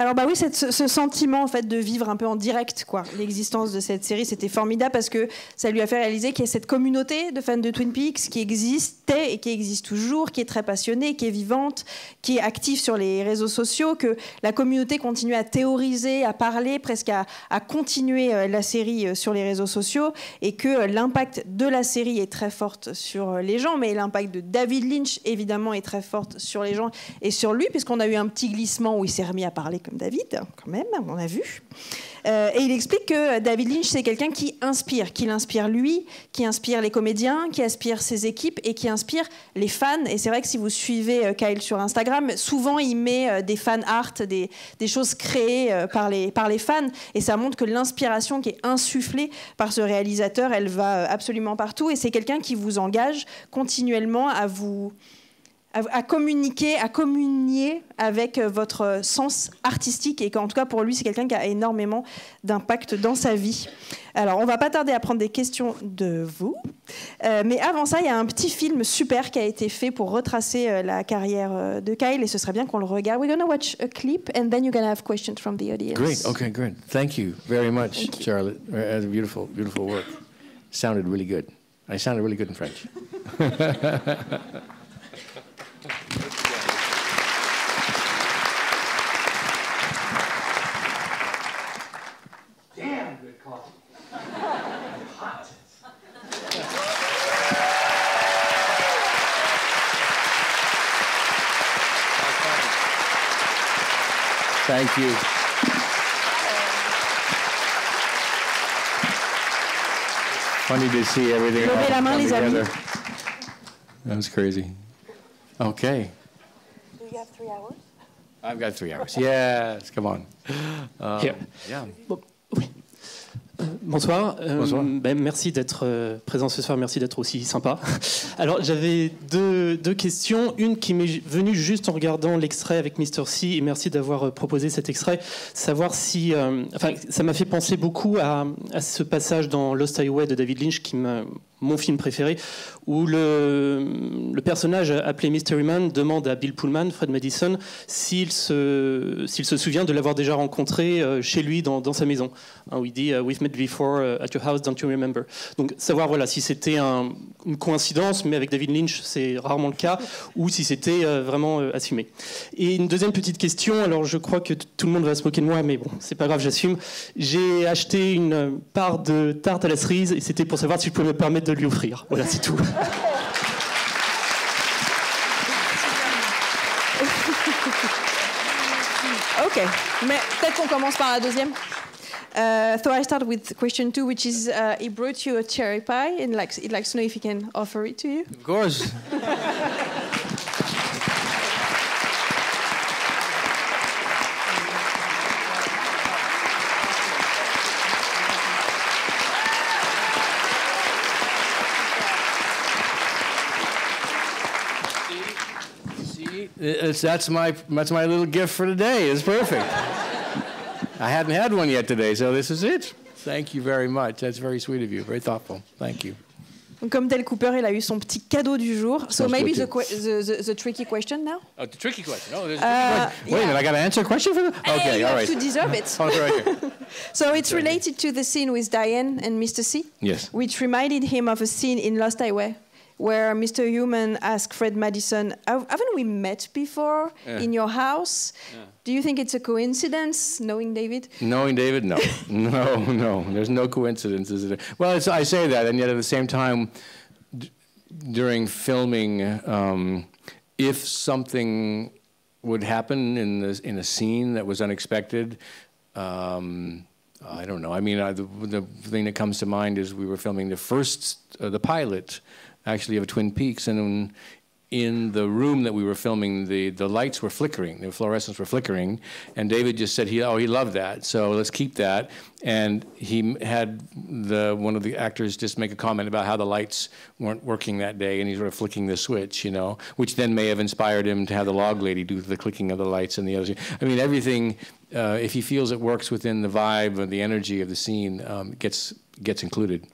Alors bah oui, ce sentiment en fait de vivre un peu en direct quoi. L'existence de cette série, c'était formidable parce que ça lui a fait réaliser qu'il y a cette communauté de fans de Twin Peaks qui existait et qui existe toujours, qui est très passionnée, qui est vivante, qui est active sur les réseaux sociaux, que la communauté continue à théoriser, à parler, presque à, continuer euh, la série euh, sur les réseaux sociaux et que euh, l'impact de la série est très forte sur les gens, mais l'impact de David Lynch évidemment est très forte sur les gens et sur lui puisqu'on a eu un petit glissement où il s'est remis à parler David, quand même, on a vu. Euh, et il explique que David Lynch, c'est quelqu'un qui inspire, qui l'inspire lui, qui inspire les comédiens, qui inspire ses équipes et qui inspire les fans. Et c'est vrai que si vous suivez euh, Kyle sur Instagram, souvent il met euh, des fan art, des, choses créées par les fans. Et ça montre que l'inspiration qui est insufflée par ce réalisateur, elle va absolument partout. Et c'est quelqu'un qui vous engage continuellement à vous à, communiquer, à communier avec euh, votre sens artistique et qu'en tout cas pour lui c'est quelqu'un qui a énormément d'impact dans sa vie. Alors on va pas tarder à prendre des questions de vous, euh, mais avant ça il y a un petit film super qui a été fait pour retracer euh, la carrière de Kyle et ce serait bien qu'on le regarde. We're gonna watch a clip and then you're gonna have questions from the audience. Great, okay, good. Thank you very much, Charlotte. That's beautiful, beautiful work. Sounded really good. I sounded really good in French. (laughs) Damn good coffee. Hot. Thank you. Funny to see everything. Levez la main, les amis. That was crazy. Okay. Do you have three hours? I've got three hours. Yes, come on. Um, Here. Yeah. Oui. Euh, bonsoir. Euh, ben, merci d'être euh, présent ce soir. Merci d'être aussi sympa. (laughs) Alors, j'avais deux, deux, questions. Une qui m'est venue juste en regardant l'extrait avec Mr. C. Et merci d'avoir proposé cet extrait. Savoir si. enfin, ça m'a fait penser beaucoup à, à, ce passage dans Lost Highway de David Lynch qui m'a mon film préféré, où le, personnage appelé Mystery Man demande à Bill Pullman, Fred Madison, s'il se, se souvient de l'avoir déjà rencontré euh, chez lui dans, sa maison. Hein, il dit euh, We've met before uh, at your house, don't you remember? Donc savoir voilà, si c'était un, une coïncidence, mais avec David Lynch, c'est rarement le cas, ou si c'était euh, vraiment assumé. Et une deuxième petite question, alors je crois que tout le monde va se moquer de moi, mais bon, c'est pas grave, j'assume. J'ai acheté une part de tarte à la cerise, et c'était pour savoir si je pouvais me permettre de lui offrir. Voilà, c'est tout. Ok, mais peut-être qu'on commence par la deuxième. Uh, so I start with question two, which is uh, he brought you a cherry pie, and like he'd like to know if he can offer it to you. Of course. (laughs) It's, that's my that's my little gift for today. It's perfect. I hadn't had one yet today, so this is it. Thank you very much. That's very sweet of you. Very thoughtful. Thank you. Donc, comme Dale Cooper, il a eu son petit cadeau du jour. So Sounds maybe the, too. the, the, the tricky question now. Oh, the tricky question. Oh, there's a Uh, question. Wait a yeah. minute. I got to answer a question for that. Hey, Okay, you all have right. to deserve it. Oh, right here. So it's related to the scene with Diane and Mr. C. Yes. Which reminded him of a scene in Lost Highway where Mystery Man asked Fred Madison, "Have- Haven't we met before Yeah. in your house? Do you think it's a coincidence, knowing David? Knowing David, no, (laughs) no, no. There's no coincidences. Well, it's, I say that, and yet at the same time, d- during filming, um, if something would happen in the, in a scene that was unexpected, um, I don't know. I mean, I, the, the thing that comes to mind is we were filming the first, uh, the pilot, actually of Twin Peaks, and in the room that we were filming, the, the lights were flickering, the fluorescents were flickering, and David just said he oh he loved that, so let's keep that. And he had the one of the actors just make a comment about how the lights weren't working that day, and he's sort of flicking the switch, you know, which then may have inspired him to have the log lady do the clicking of the lights and the other. I mean, everything. Uh, if he feels it works within the vibe or the energy of the scene, um, gets gets included.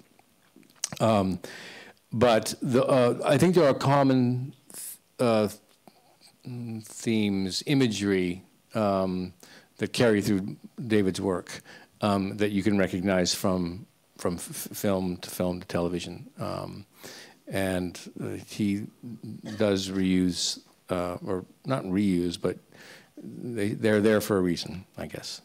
Um, but the, uh, I think there are common uh, themes, imagery um, that carry through David's work um, that you can recognize from from film to film to television, um, and uh, he does reuse uh, or not reuse, but they, they're there for a reason, I guess.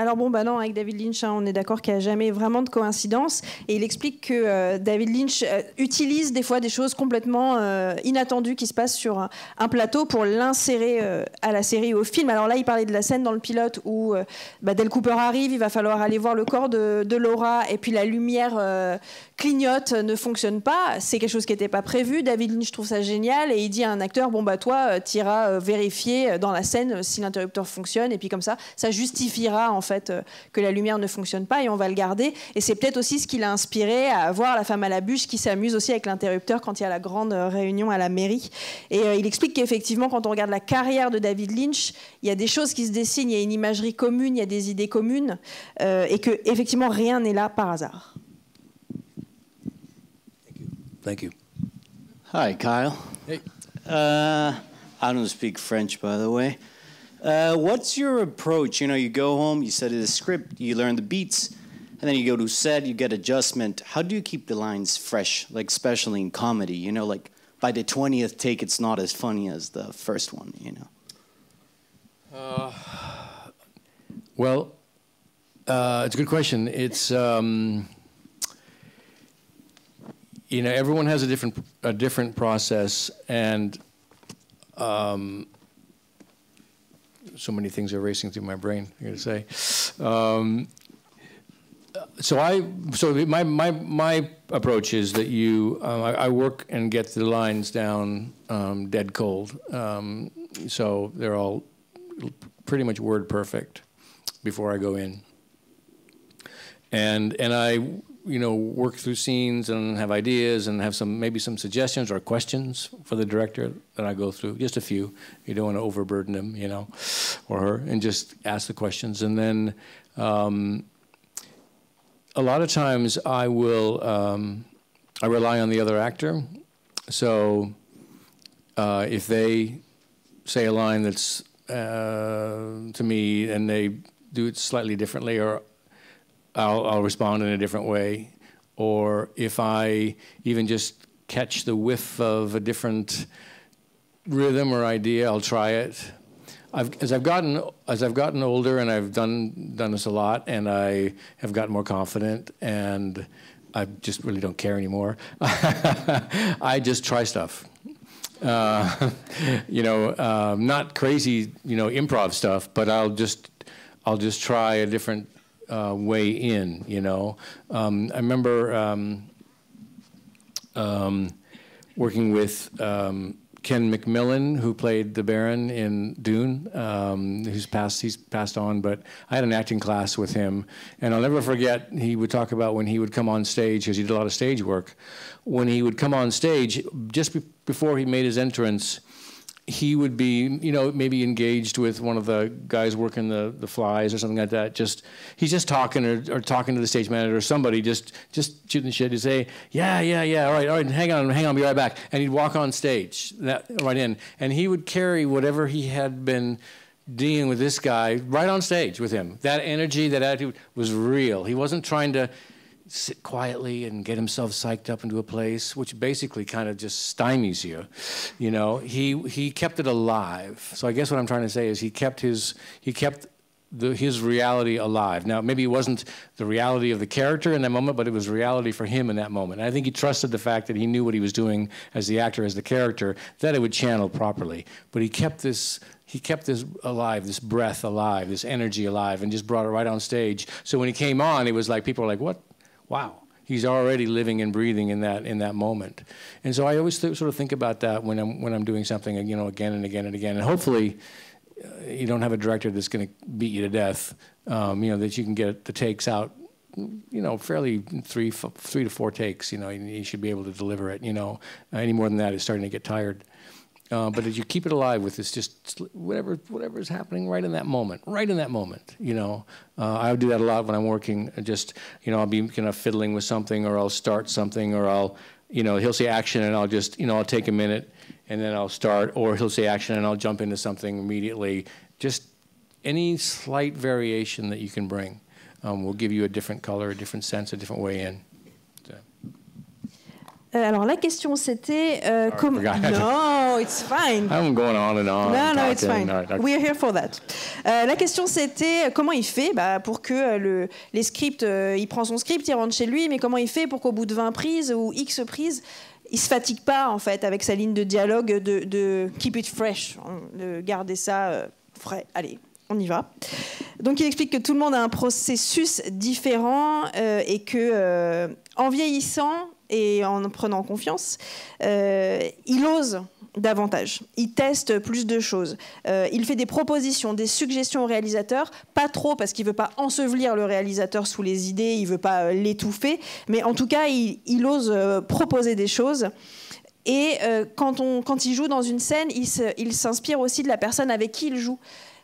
Alors bon, bah non, avec David Lynch, hein, on est d'accord qu'il n'y a jamais vraiment de coïncidence. Et il explique que euh, David Lynch euh, utilise des fois des choses complètement euh, inattendues qui se passent sur un, plateau pour l'insérer à la série ou au film. Alors là, il parlait de la scène dans le pilote où bah, Del Cooper arrive, il va falloir aller voir le corps de, Laura, et puis la lumière clignote, ne fonctionne pas. C'est quelque chose qui n'était pas prévu. David Lynch trouve ça génial et il dit à un acteur, bon bah toi, tu iras vérifier euh, dans la scène euh, si l'interrupteur fonctionne, et puis comme ça, ça justifiera en fait euh, que la lumière ne fonctionne pas et on va le garder. Et c'est peut-être aussi ce qui l'a inspiré à voir la femme à la bûche qui s'amuse aussi avec l'interrupteur quand il y a la grande euh, réunion à la mairie. Et euh, il explique qu'effectivement, quand on regarde la carrière de David Lynch, il y a des choses qui se dessinent, il y a une imagerie commune, il y a des idées communes, euh, et que effectivement rien n'est là par hasard. Thank you. Hi, Kyle. Hey. Uh, I don't speak French, by the way. Uh, what's your approach? You know, you go home, you study the script, you learn the beats, and then you go to set, you get adjustment. How do you keep the lines fresh, like especially in comedy? You know, like by the 20th take, it's not as funny as the first one, you know? Well, uh, it's a good question. It's um, you know everyone has a different a different process, and um, so many things are racing through my brain. I got to say. Um, so I so my my my approach is that you uh, I, I work and get the lines down um, dead cold. Um, so they're all pretty much word perfect before I go in. And and I you know work through scenes and have ideas and have some maybe some suggestions or questions for the director that I go through. Just a few. You don't want to overburden him, you know, or her, and just ask the questions. And then um, a lot of times I will um, I rely on the other actor. So uh, if they say a line that's uh, to me and they do it slightly differently, or I'll, I'll respond in a different way. Or if I even just catch the whiff of a different rhythm or idea, I'll try it. I've, as I've gotten as I've gotten older and I've done done this a lot, and I have gotten more confident, and I just really don't care anymore. (laughs) I just try stuff. Uh, (laughs) you know, um, not crazy, you know, improv stuff, but I'll just, I'll just try a different uh, way in. You know, um, I remember um, um, working with um, Ken McMillan, who played the Baron in Dune, um, who's passed, he's passed on, but I had an acting class with him, and I'll never forget. He would talk about when he would come on stage because he did a lot of stage work. When he would come on stage, just be- before he made his entrance, he would be, you know, maybe engaged with one of the guys working the, the flies or something like that. Just he's just talking or, or talking to the stage manager or somebody, just just shooting the shit. He'd say, "Yeah, yeah, yeah, all right, all right, hang on, hang on, be right back." And he'd walk on stage that right in, and he would carry whatever he had been dealing with this guy right on stage with him. That energy, that attitude was real. He wasn't trying to sit quietly and get himself psyched up into a place, which basically kind of just stymies you. You know, he he kept it alive. So I guess what I'm trying to say is he kept his he kept the, his reality alive. Now, maybe it wasn't the reality of the character in that moment, but it was reality for him in that moment. And I think he trusted the fact that he knew what he was doing as the actor, as the character, that it would channel properly. But he kept this he kept this alive, this breath alive, this energy alive, and just brought it right on stage. So when he came on, it was like people were like, "What? Wow!" He's already living and breathing in that in that moment. And so I always sort of think about that when I'm when I'm doing something, you know, again and again and again. And hopefully, uh, you don't have a director that's going to beat you to death. Um, you know that you can get the takes out you know, fairly three, three to four takes. You know, you should be able to deliver it. You know, any more than that is starting to get tired. Uh, but as you keep it alive with this, just whatever whatever is happening right in that moment, right in that moment, you know. Uh, I do that a lot when I'm working. Just you know, I'll be kind of fiddling with something, or I'll start something, or I'll, you know, he'll say action, and I'll just, you know, I'll take a minute, and then I'll start, or he'll say action, and I'll jump into something immediately. Just any slight variation that you can bring um, will give you a different color, a different sense, a different way in. Euh, alors la question c'était euh, comment. (laughs) No, it's fine. (laughs) I'm going on and on. No, no, it's fine. We're here for that. Euh, la question c'était euh, comment il fait bah, pour que le, les scripts, il prend son script, il rentre chez lui, mais comment il fait pour qu'au bout de 20 prises ou X prises, il se fatigue pas en fait avec sa ligne de dialogue de, de keep it fresh, hein, de garder ça frais. Allez, on y va. Donc il explique que tout le monde a un processus différent et que en vieillissant et en prenant confiance, euh, il ose davantage. Il teste plus de choses. Euh, il fait des propositions, des suggestions au réalisateur, pas trop parce qu'il veut pas ensevelir le réalisateur sous les idées, il veut pas euh, l'étouffer, mais en tout cas, il, ose proposer des choses. Et quand il joue dans une scène, il s'inspire aussi de la personne avec qui il joue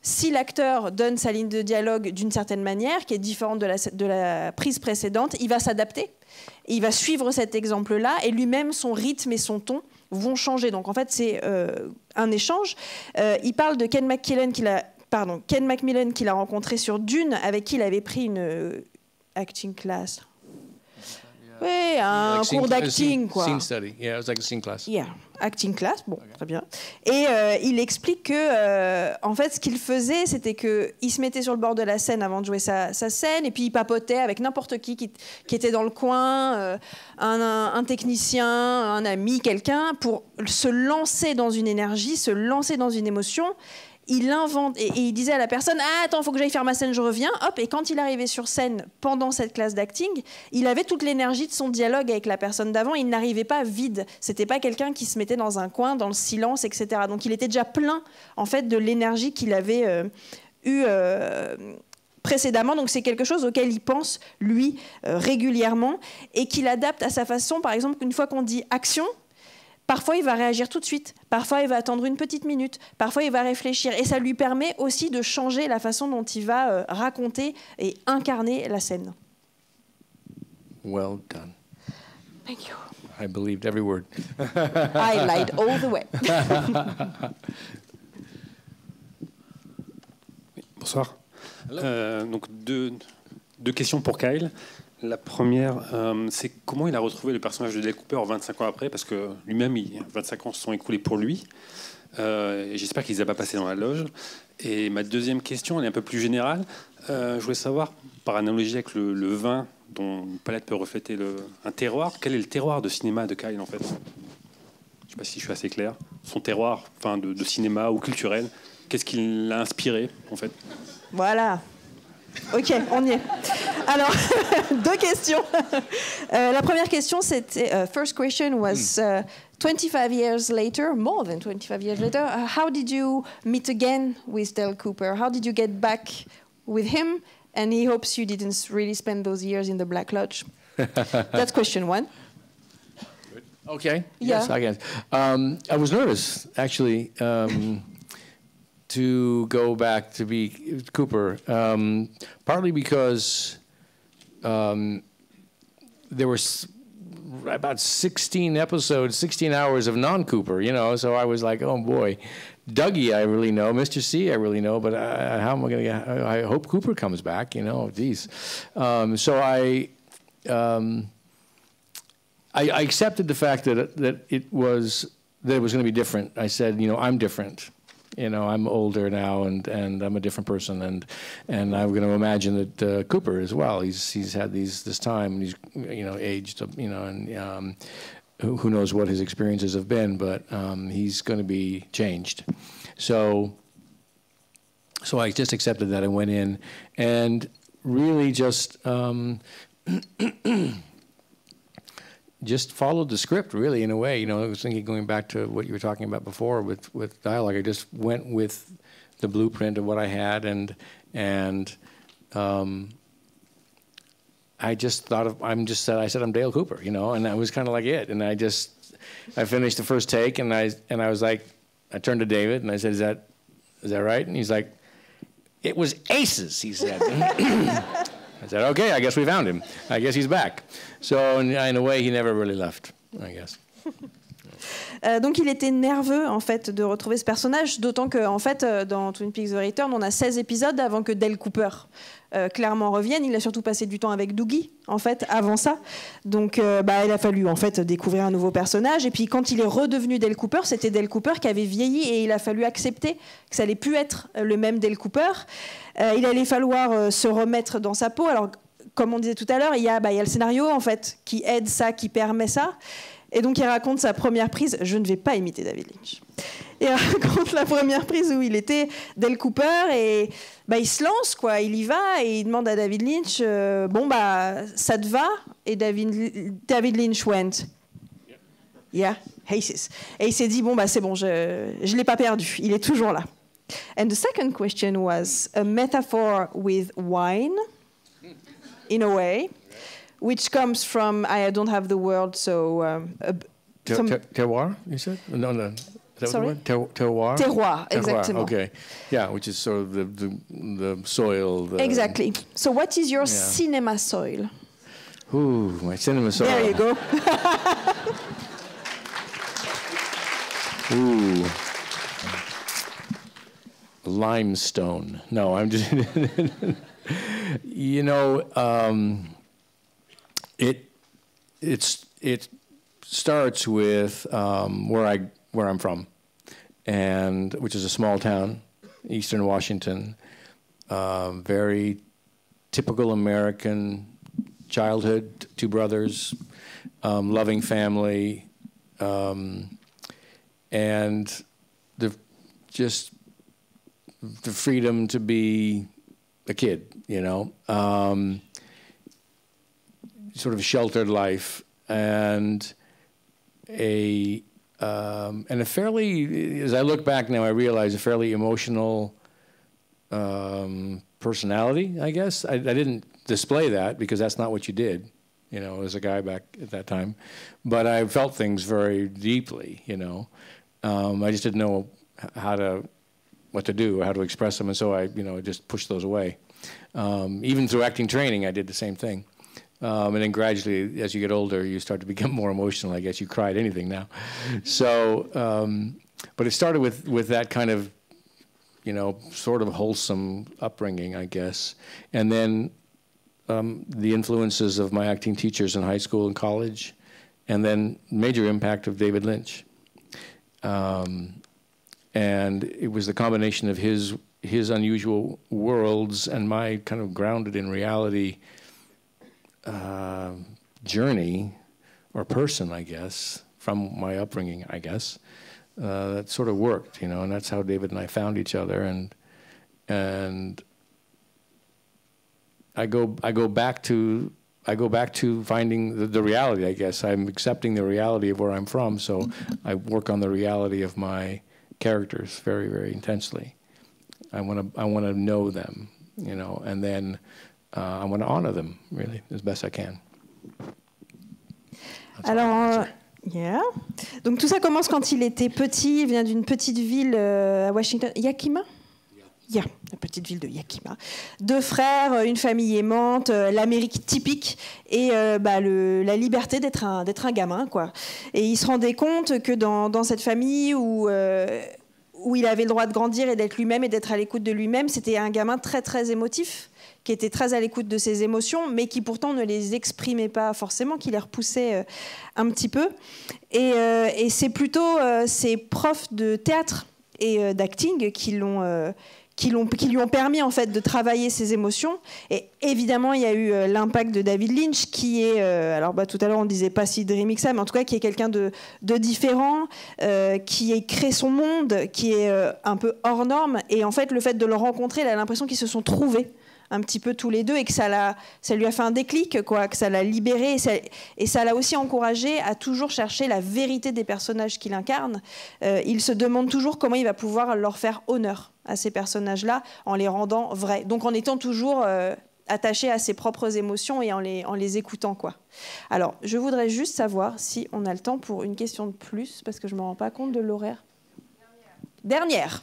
si l'acteur donne sa ligne de dialogue d'une certaine manière, qui est différente de la, prise précédente, il va s'adapter il va suivre cet exemple-là et lui-même, son rythme et son ton vont changer. Donc en fait, c'est euh, un échange. Euh, il parle de Ken McKillen qu'il a rencontré sur Dune, avec qui il avait pris une euh, acting class. Oui, un cours d'acting, quoi. Scene study, yeah, it was like a scene class. Yeah, acting class, bon, très bien. Et euh, il explique que, euh, en fait, ce qu'il faisait, c'était qu'il se mettait sur le bord de la scène avant de jouer sa, scène, et puis il papotait avec n'importe qui, qui, était dans le coin, euh, un, un, technicien, un ami, quelqu'un, pour se lancer dans une énergie, se lancer dans une émotion il invente et, il disait à la personne ah, attends faut que j'aille faire ma scène je reviens hop et quand il arrivait sur scène pendant cette classe d'acting il avait toute l'énergie de son dialogue avec la personne d'avant il n'arrivait pas vide c'était pas quelqu'un qui se mettait dans un coin dans le silence etc donc il était déjà plein en fait de l'énergie qu'il avait euh, eu euh, précédemment. Donc c'est quelque chose auquel il pense, lui, euh, régulièrement, et qu'il adapte à sa façon. Par exemple, une fois qu'on dit action, Parfois, il va réagir tout de suite. Parfois, il va attendre une petite minute. Parfois, il va réfléchir. Et ça lui permet aussi de changer la façon dont il va euh, raconter et incarner la scène. Well done. Thank you. I believed every word. (laughs) I lied all the way. (laughs) Bonsoir. Euh, donc deux, deux questions pour Kyle. La première, euh, c'est comment il a retrouvé le personnage de Dale Cooper 25 ans après, parce que lui-même, 25 ans se sont écoulés pour lui. Euh, J'espère qu'il ne les a pas passés dans la loge. Et ma deuxième question, elle est un peu plus générale. Euh, je voulais savoir, par analogie avec le, vin, dont une palette peut refléter un terroir, quel est le terroir de cinéma de Kyle en fait? Je ne sais pas si je suis assez clair. Son terroir enfin, de, de cinéma ou culturel, qu'est-ce qui l'a inspiré en fait? Voilà, Ok, on y est. Alors, (laughs) deux questions. Euh, la première question, c'était. Uh, first question was uh, 25 years later, more than 25 years later, uh, how did you meet again with Dale Cooper? How did you get back with him? And he hopes you didn't really spend those years in the Black Lodge. (laughs) That's question one. Okay. Yeah. Yes, I guess. Um, I was nervous, actually, um, to go back to be Cooper, um, partly because um, there were about 16 episodes, 16 hours of non-Cooper, you know, so I was like, oh boy. Dougie, I really know. Mr. C, I really know, but uh, how am I going to get, I I hope Cooper comes back, you know, geez. Um, so I, um, I, I accepted the fact that that it was that it was going to be different. I said, you know, I'm different. You know, I'm older now, and, and I'm a different person, and and I'm going to imagine that uh, Cooper as well. He's he's had these this time, and he's you know aged, you know, and um, who, who knows what his experiences have been, but um, he's going to be changed. So so I just accepted that and went in, and really just. Um, (clears throat) just followed the script really in a way. You know, I was thinking going back to what you were talking about before with, with dialogue. I just went with the blueprint of what I had and and um, I just thought of I'm just said I said I'm Dale Cooper, you know, and that was kind of like it. And I just I finished the first take and I and I was like I turned to David and I said, Is that is that right? And he's like, It was aces, he said. (laughs) I said, okay, I guess we found him. I guess he's back. So in, in a way, he never really left, I guess. (laughs) Euh, donc il était nerveux en fait de retrouver ce personnage, d'autant que en fait euh, dans Twin Peaks The Return, on a 16 épisodes avant que Dale Cooper euh, clairement revienne. Il a surtout passé du temps avec Doogie en fait avant ça. Donc bah, il a fallu en fait découvrir un nouveau personnage. Et puis quand il est redevenu Dale Cooper, c'était Dale Cooper qui avait vieilli et il a fallu accepter que ça allait plus être le même Dale Cooper. Il allait falloir se remettre dans sa peau. Alors comme on disait tout à l'heure, il bah, il y a le scénario en fait qui aide ça, qui permet ça. Et donc il raconte sa première prise. Je ne vais pas imiter David Lynch. Il raconte la première prise où il était Del Cooper et bah, il se lance quoi. Il y va et il demande à David Lynch euh, bon bah ça te va? Et David, David Lynch went yeah Aces. Et il s'est dit bon bah c'est bon je je l'ai pas perdu. Il est toujours là. And the second question was a metaphor with wine in a way which comes from I don't have the word, so um, a, Ter- some- ter- terroir, you said? No, no. Is that Sorry? what the word? Ter- terroir? Terroir, exactement. Okay. Yeah, which is sort of the, the, the soil. The, exactly. So, what is your Yeah. cinema soil? Ooh, my cinema soil. There you go. (laughs) Ooh. Limestone. No, I'm just. (laughs) you know, um, it it's it starts with um, where I where I'm from, and which is a small town, Eastern Washington. Um, very typical American childhood. Two brothers, um, loving family. Um, and the just the freedom to be a kid, you know, um, sort of sheltered life, and a um, and a fairly, as I look back now, I realize a fairly emotional um, personality. I guess I, I didn't display that because that's not what you did, you know, as a guy back at that time. But I felt things very deeply, you know. Um, I just didn't know how to, what to do, or how to express them, and so I, you know, just pushed those away. Um, even through acting training, I did the same thing. Um, and then gradually, as you get older, you start to become (laughs) more emotional. I guess you cry at anything now. So, um, but it started with with that kind of, you know, sort of wholesome upbringing, I guess, and then um, the influences of my acting teachers in high school and college, and then major impact of David Lynch. Um, and it was the combination of his his unusual worlds and my kind of grounded in reality uh, journey or person, I guess, from my upbringing, I guess. Uh, that sort of worked, you know, and that's how David and I found each other, and and I go I go back to I go back to finding the, the reality. I guess I'm accepting the reality of where I'm from, so I work on the reality of my characters very very intensely. I want to I want to know them, you know, and then uh, I want to honor them really as best I Alors, euh. Yeah. Donc tout ça commence quand il était petit. Il vient d'une petite ville euh, à Washington, Yakima? Ya, la petite ville de Yakima. Deux frères, une famille aimante, euh, l'Amérique typique et euh, bah, la liberté d'être un, gamin. Et il se rendait compte que dans, cette famille euh, où il avait le droit de grandir et d'être lui-même et d'être à l'écoute de lui-même, c'était un gamin très très émotif, qui était très à l'écoute de ses émotions, mais qui pourtant ne les exprimait pas forcément, qui les repoussait euh, un petit peu. Et, euh, c'est plutôt euh, ses profs de théâtre et d'acting qui lui ont permis en fait de travailler ses émotions. Et évidemment, il y a eu l'impact de David Lynch, qui est, alors bah, tout à l'heure on disait pas si dreamy que ça, mais en tout cas qui est quelqu'un de, différent, qui a créé son monde, qui est un peu hors norme. Et en fait, le fait de le rencontrer, il a l'impression qu'ils se sont trouvés un petit peu tous les deux et que ça, l'a, ça lui a fait un déclic, quoi, que ça l'a libéré et ça, l'a aussi encouragé à toujours chercher la vérité des personnages qu'il incarne. Euh, il se demande toujours comment il va pouvoir leur faire honneur à ces personnages-là en les rendant vrais. Donc en étant toujours euh, attaché à ses propres émotions et en les, en les écoutant. Quoi. Alors, je voudrais juste savoir si on a le temps pour une question de plus, parce que je ne me rends pas compte de l'horaire. Dernière.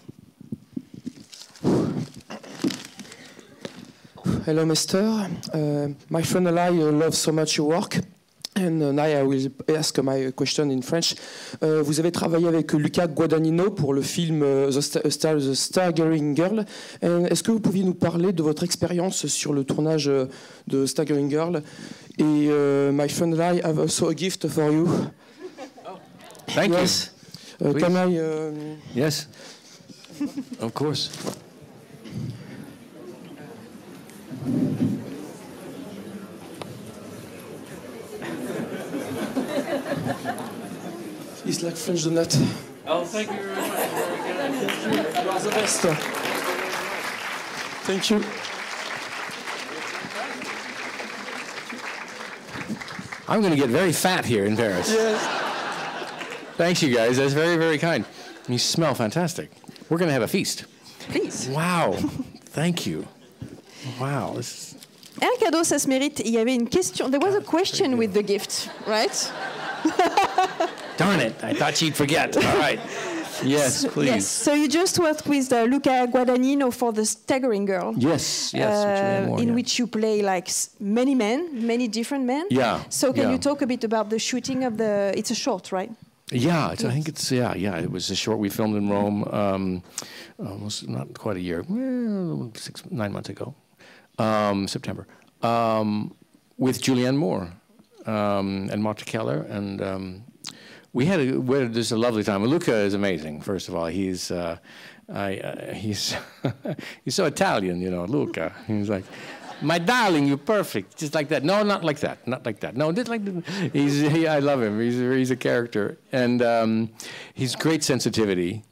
Hello, Mister. Uh, my friend and I uh, love so much your work. And uh, now I will ask my question in French. Uh, vous avez travaillé avec Luca Guadagnino pour le film uh, The, Sta- Star, The Staggering Girl. Est-ce que vous pouviez nous parler de votre expérience sur le tournage uh, de Staggering Girl? Et uh, my friend and I have also a gift for you. Thank yes. Uh, Please. can I? um, you. Yes. of course. It's like French donut. Oh, thank you very much. You are the best. Thank you. I'm going to get very fat here in Paris. Yes. Thanks, you guys. That's very, very kind. You smell fantastic. We're going to have a feast. Please. Wow. Thank you. Wow. This is, un cadeau, ça se mérite. Il y avait une question. There was a question with the gift, right? (laughs) darn it. I thought you'd forget. All right. Yes, please. Yes. So you just worked with uh, Luca Guadagnino for the Staggering Girl. Yes, yes. uh, in yeah. which you play like many men, many different men. Yeah, So can yeah. you talk a bit about the shooting of the? It's a short, right? Yeah, it's, I think it's yeah, yeah. It was a short we filmed in Rome, um, almost not quite a year, well, six nine months ago, um, September, um, with Julianne Moore um, and Marthe Keller, and um, we had a we had just a lovely time. Luca is amazing. First of all, he's uh, I, uh, he's (laughs) he's so Italian, you know, Luca. He's like. My darling, you're perfect, just like that. No, not like that, not like that. No, just like he's. He, I love him. He's he's a character, and um, he's great sensitivity.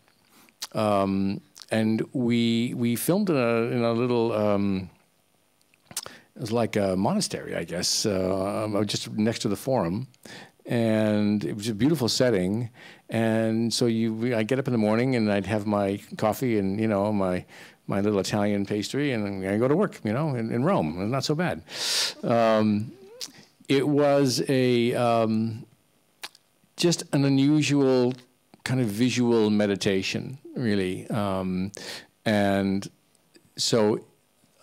Um, and we we filmed in a in a little. Um, it was like a monastery, I guess, uh, um, just next to the forum, and it was a beautiful setting. And so you, I get up in the morning and I'd have my coffee and you know my my little Italian pastry, and I go to work, you know, in, in Rome. Not so bad. Um, it was a um, just an unusual kind of visual meditation, really, um, and so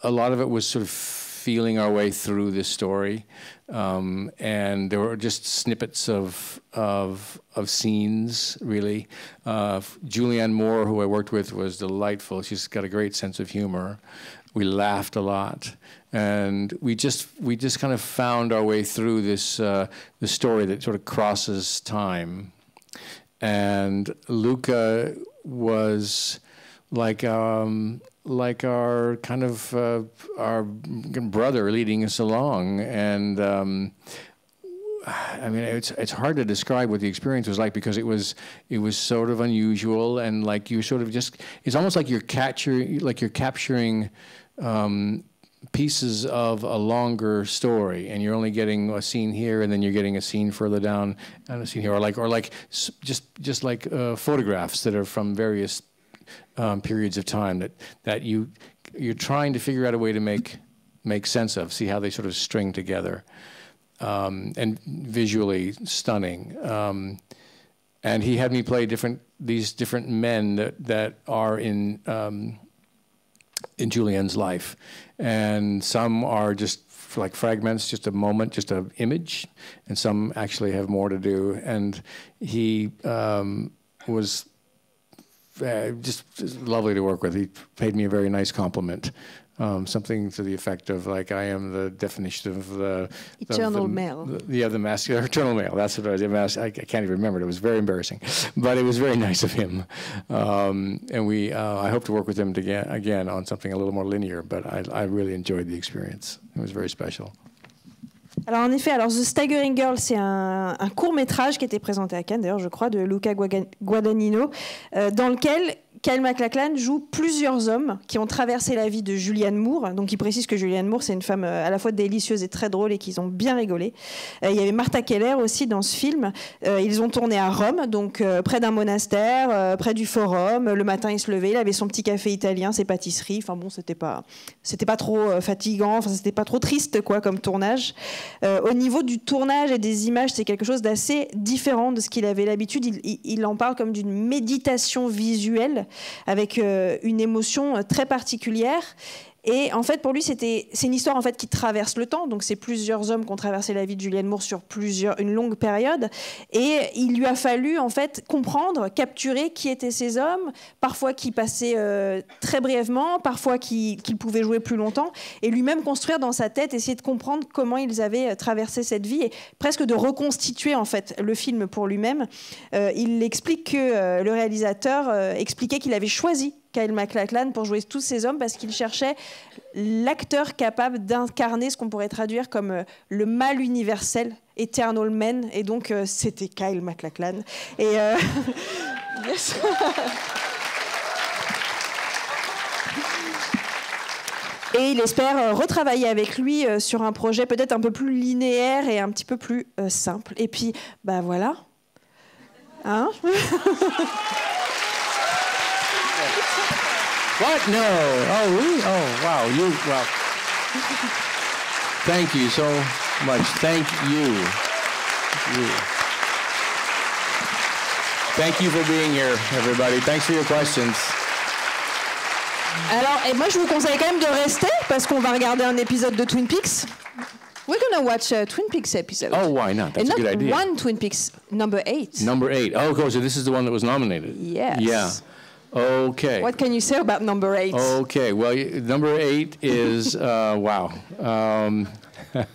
a lot of it was sort of feeling our way through this story, um, and there were just snippets of of of scenes. Really, uh, Julianne Moore, who I worked with, was delightful. She's got a great sense of humor. We laughed a lot, and we just we just kind of found our way through this uh, the story that sort of crosses time and Luca was like um, like our kind of uh, our brother leading us along, and um, I mean it's it's hard to describe what the experience was like because it was it was sort of unusual. And like you sort of just it's almost like you're capturing like you're capturing. Um, pieces of a longer story. And you're only getting a scene here and then you're getting a scene further down and a scene here. Or like or like just just like uh, photographs that are from various um, periods of time that that you you're trying to figure out a way to make make sense of see how they sort of string together um, and visually stunning. Um, and he had me play different these different men that, that are in um, in Julianne's life, and some are just like fragments, just a moment, just an image, and some actually have more to do. And he um, was uh, just, just lovely to work with. He paid me a very nice compliment. Um, something to the effect of like I am the definition of the eternal the, male. The, yeah, the masculine eternal male. That's what I was. I, I can't even remember it. It was very embarrassing, but it was very nice of him. Um, and we, uh, I hope to work with him again, again on something a little more linear. But I, I really enjoyed the experience. It was very special. Alors en effet, alors The Staggering Girl, c'est un, court métrage qui a été présenté à Cannes, d'ailleurs je crois, de Luca Guadagnino, euh, dans lequel Kyle MacLachlan joue plusieurs hommes qui ont traversé la vie de Julianne Moore. Donc, il précise que Julianne Moore, c'est une femme euh, à la fois délicieuse et très drôle et qu'ils ont bien rigolé. Euh, il y avait Martha Keller aussi dans ce film. Euh, ils ont tourné à Rome, donc près d'un monastère, près du forum. Le matin, il se levait, il avait son petit café italien, ses pâtisseries. Enfin bon, c'était pas, c'était pas trop fatigant, enfin, c'était pas trop triste, quoi, comme tournage. au niveau du tournage et des images, c'est quelque chose d'assez différent de ce qu'il avait l'habitude. Il, il en parle comme d'une méditation visuelle avec euh, une émotion euh, très particulière. Et en fait, pour lui, c'était c'est une histoire en fait qui traverse le temps. Donc, c'est plusieurs hommes qui ont traversé la vie de Julianne Moore sur plusieurs une longue période. Et il lui a fallu en fait comprendre, capturer qui étaient ces hommes, parfois qui passaient euh, très brièvement, parfois qui, pouvaient jouer plus longtemps, et lui-même construire dans sa tête, essayer de comprendre comment ils avaient traversé cette vie et presque de reconstituer en fait le film pour lui-même. il explique que le réalisateur expliquait qu'il avait choisi Kyle MacLachlan pour jouer tous ces hommes parce qu'il cherchait l'acteur capable d'incarner ce qu'on pourrait traduire comme euh, le mal universel, Eternal Man, et donc euh, c'était Kyle MacLachlan. Et euh, (laughs) il espère retravailler avec lui sur un projet peut-être un peu plus linéaire et un petit peu plus simple. Et puis, ben voilà. Hein? (laughs) What? No. Oh, really? Oh, wow. You, well. Thank you so much. Thank you. you. Thank you for being here, everybody. Thanks for your questions. Alors, et moi, je vous conseille quand même de rester parce qu'on va regarder un épisode de Twin Peaks. We're gonna watch a Twin Peaks episode. Oh, why not? That's and a good idea. one Twin Peaks, number eight. Number eight. Oh, okay, so this is the one that was nominated. Yes. Yeah. Okay. What can you say about number eight? Okay. Well, number eight is (laughs) uh, wow. Um, (laughs)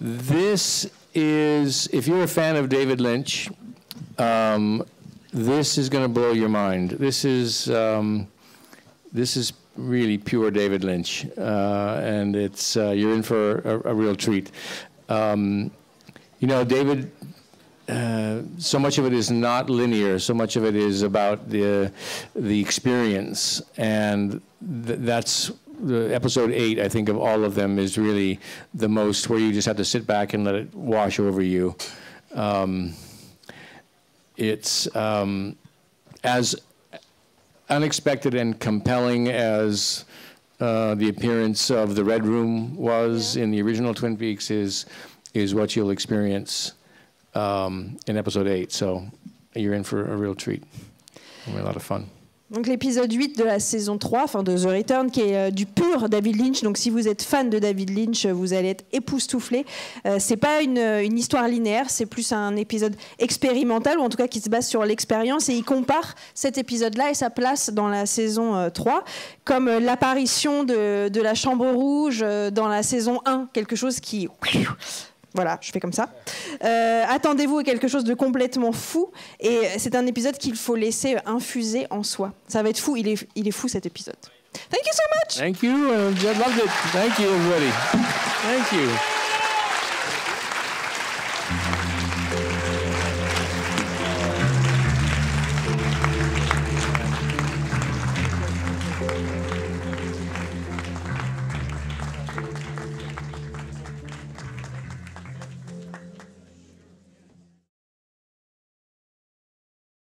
this is if you're a fan of David Lynch, um, this is going to blow your mind. This is um, this is really pure David Lynch, uh, and it's uh, you're in for a, a real treat. Um, you know, David uh, so much of it is not linear. So much of it is about the the experience, and th- that's the episode eight. I think of all of them is really the most where you just have to sit back and let it wash over you. Um, it's um, as unexpected and compelling as uh, the appearance of the Red Room was yeah. in the original Twin Peaks is is what you'll experience um, in episode 8. So you're in for a real treat. a lot of fun. Donc l'épisode 8 de la saison 3, enfin de The Return, qui est euh, du pur David Lynch. Donc si vous êtes fan de David Lynch, vous allez être époustouflé. Euh, c'est pas une, une, histoire linéaire, c'est plus un épisode expérimental, ou en tout cas qui se base sur l'expérience. Et il compare cet épisode-là et sa place dans la saison 3, euh, comme euh, l'apparition de, de, la Chambre Rouge dans la saison 1, quelque chose qui voilà, je fais comme ça. Euh, Attendez-vous à quelque chose de complètement fou. Et c'est un épisode qu'il faut laisser infuser en soi. Ça va être fou. Il est, il est fou cet épisode. Thank you so much. Thank you. I loved it. Thank you, everybody. Thank you.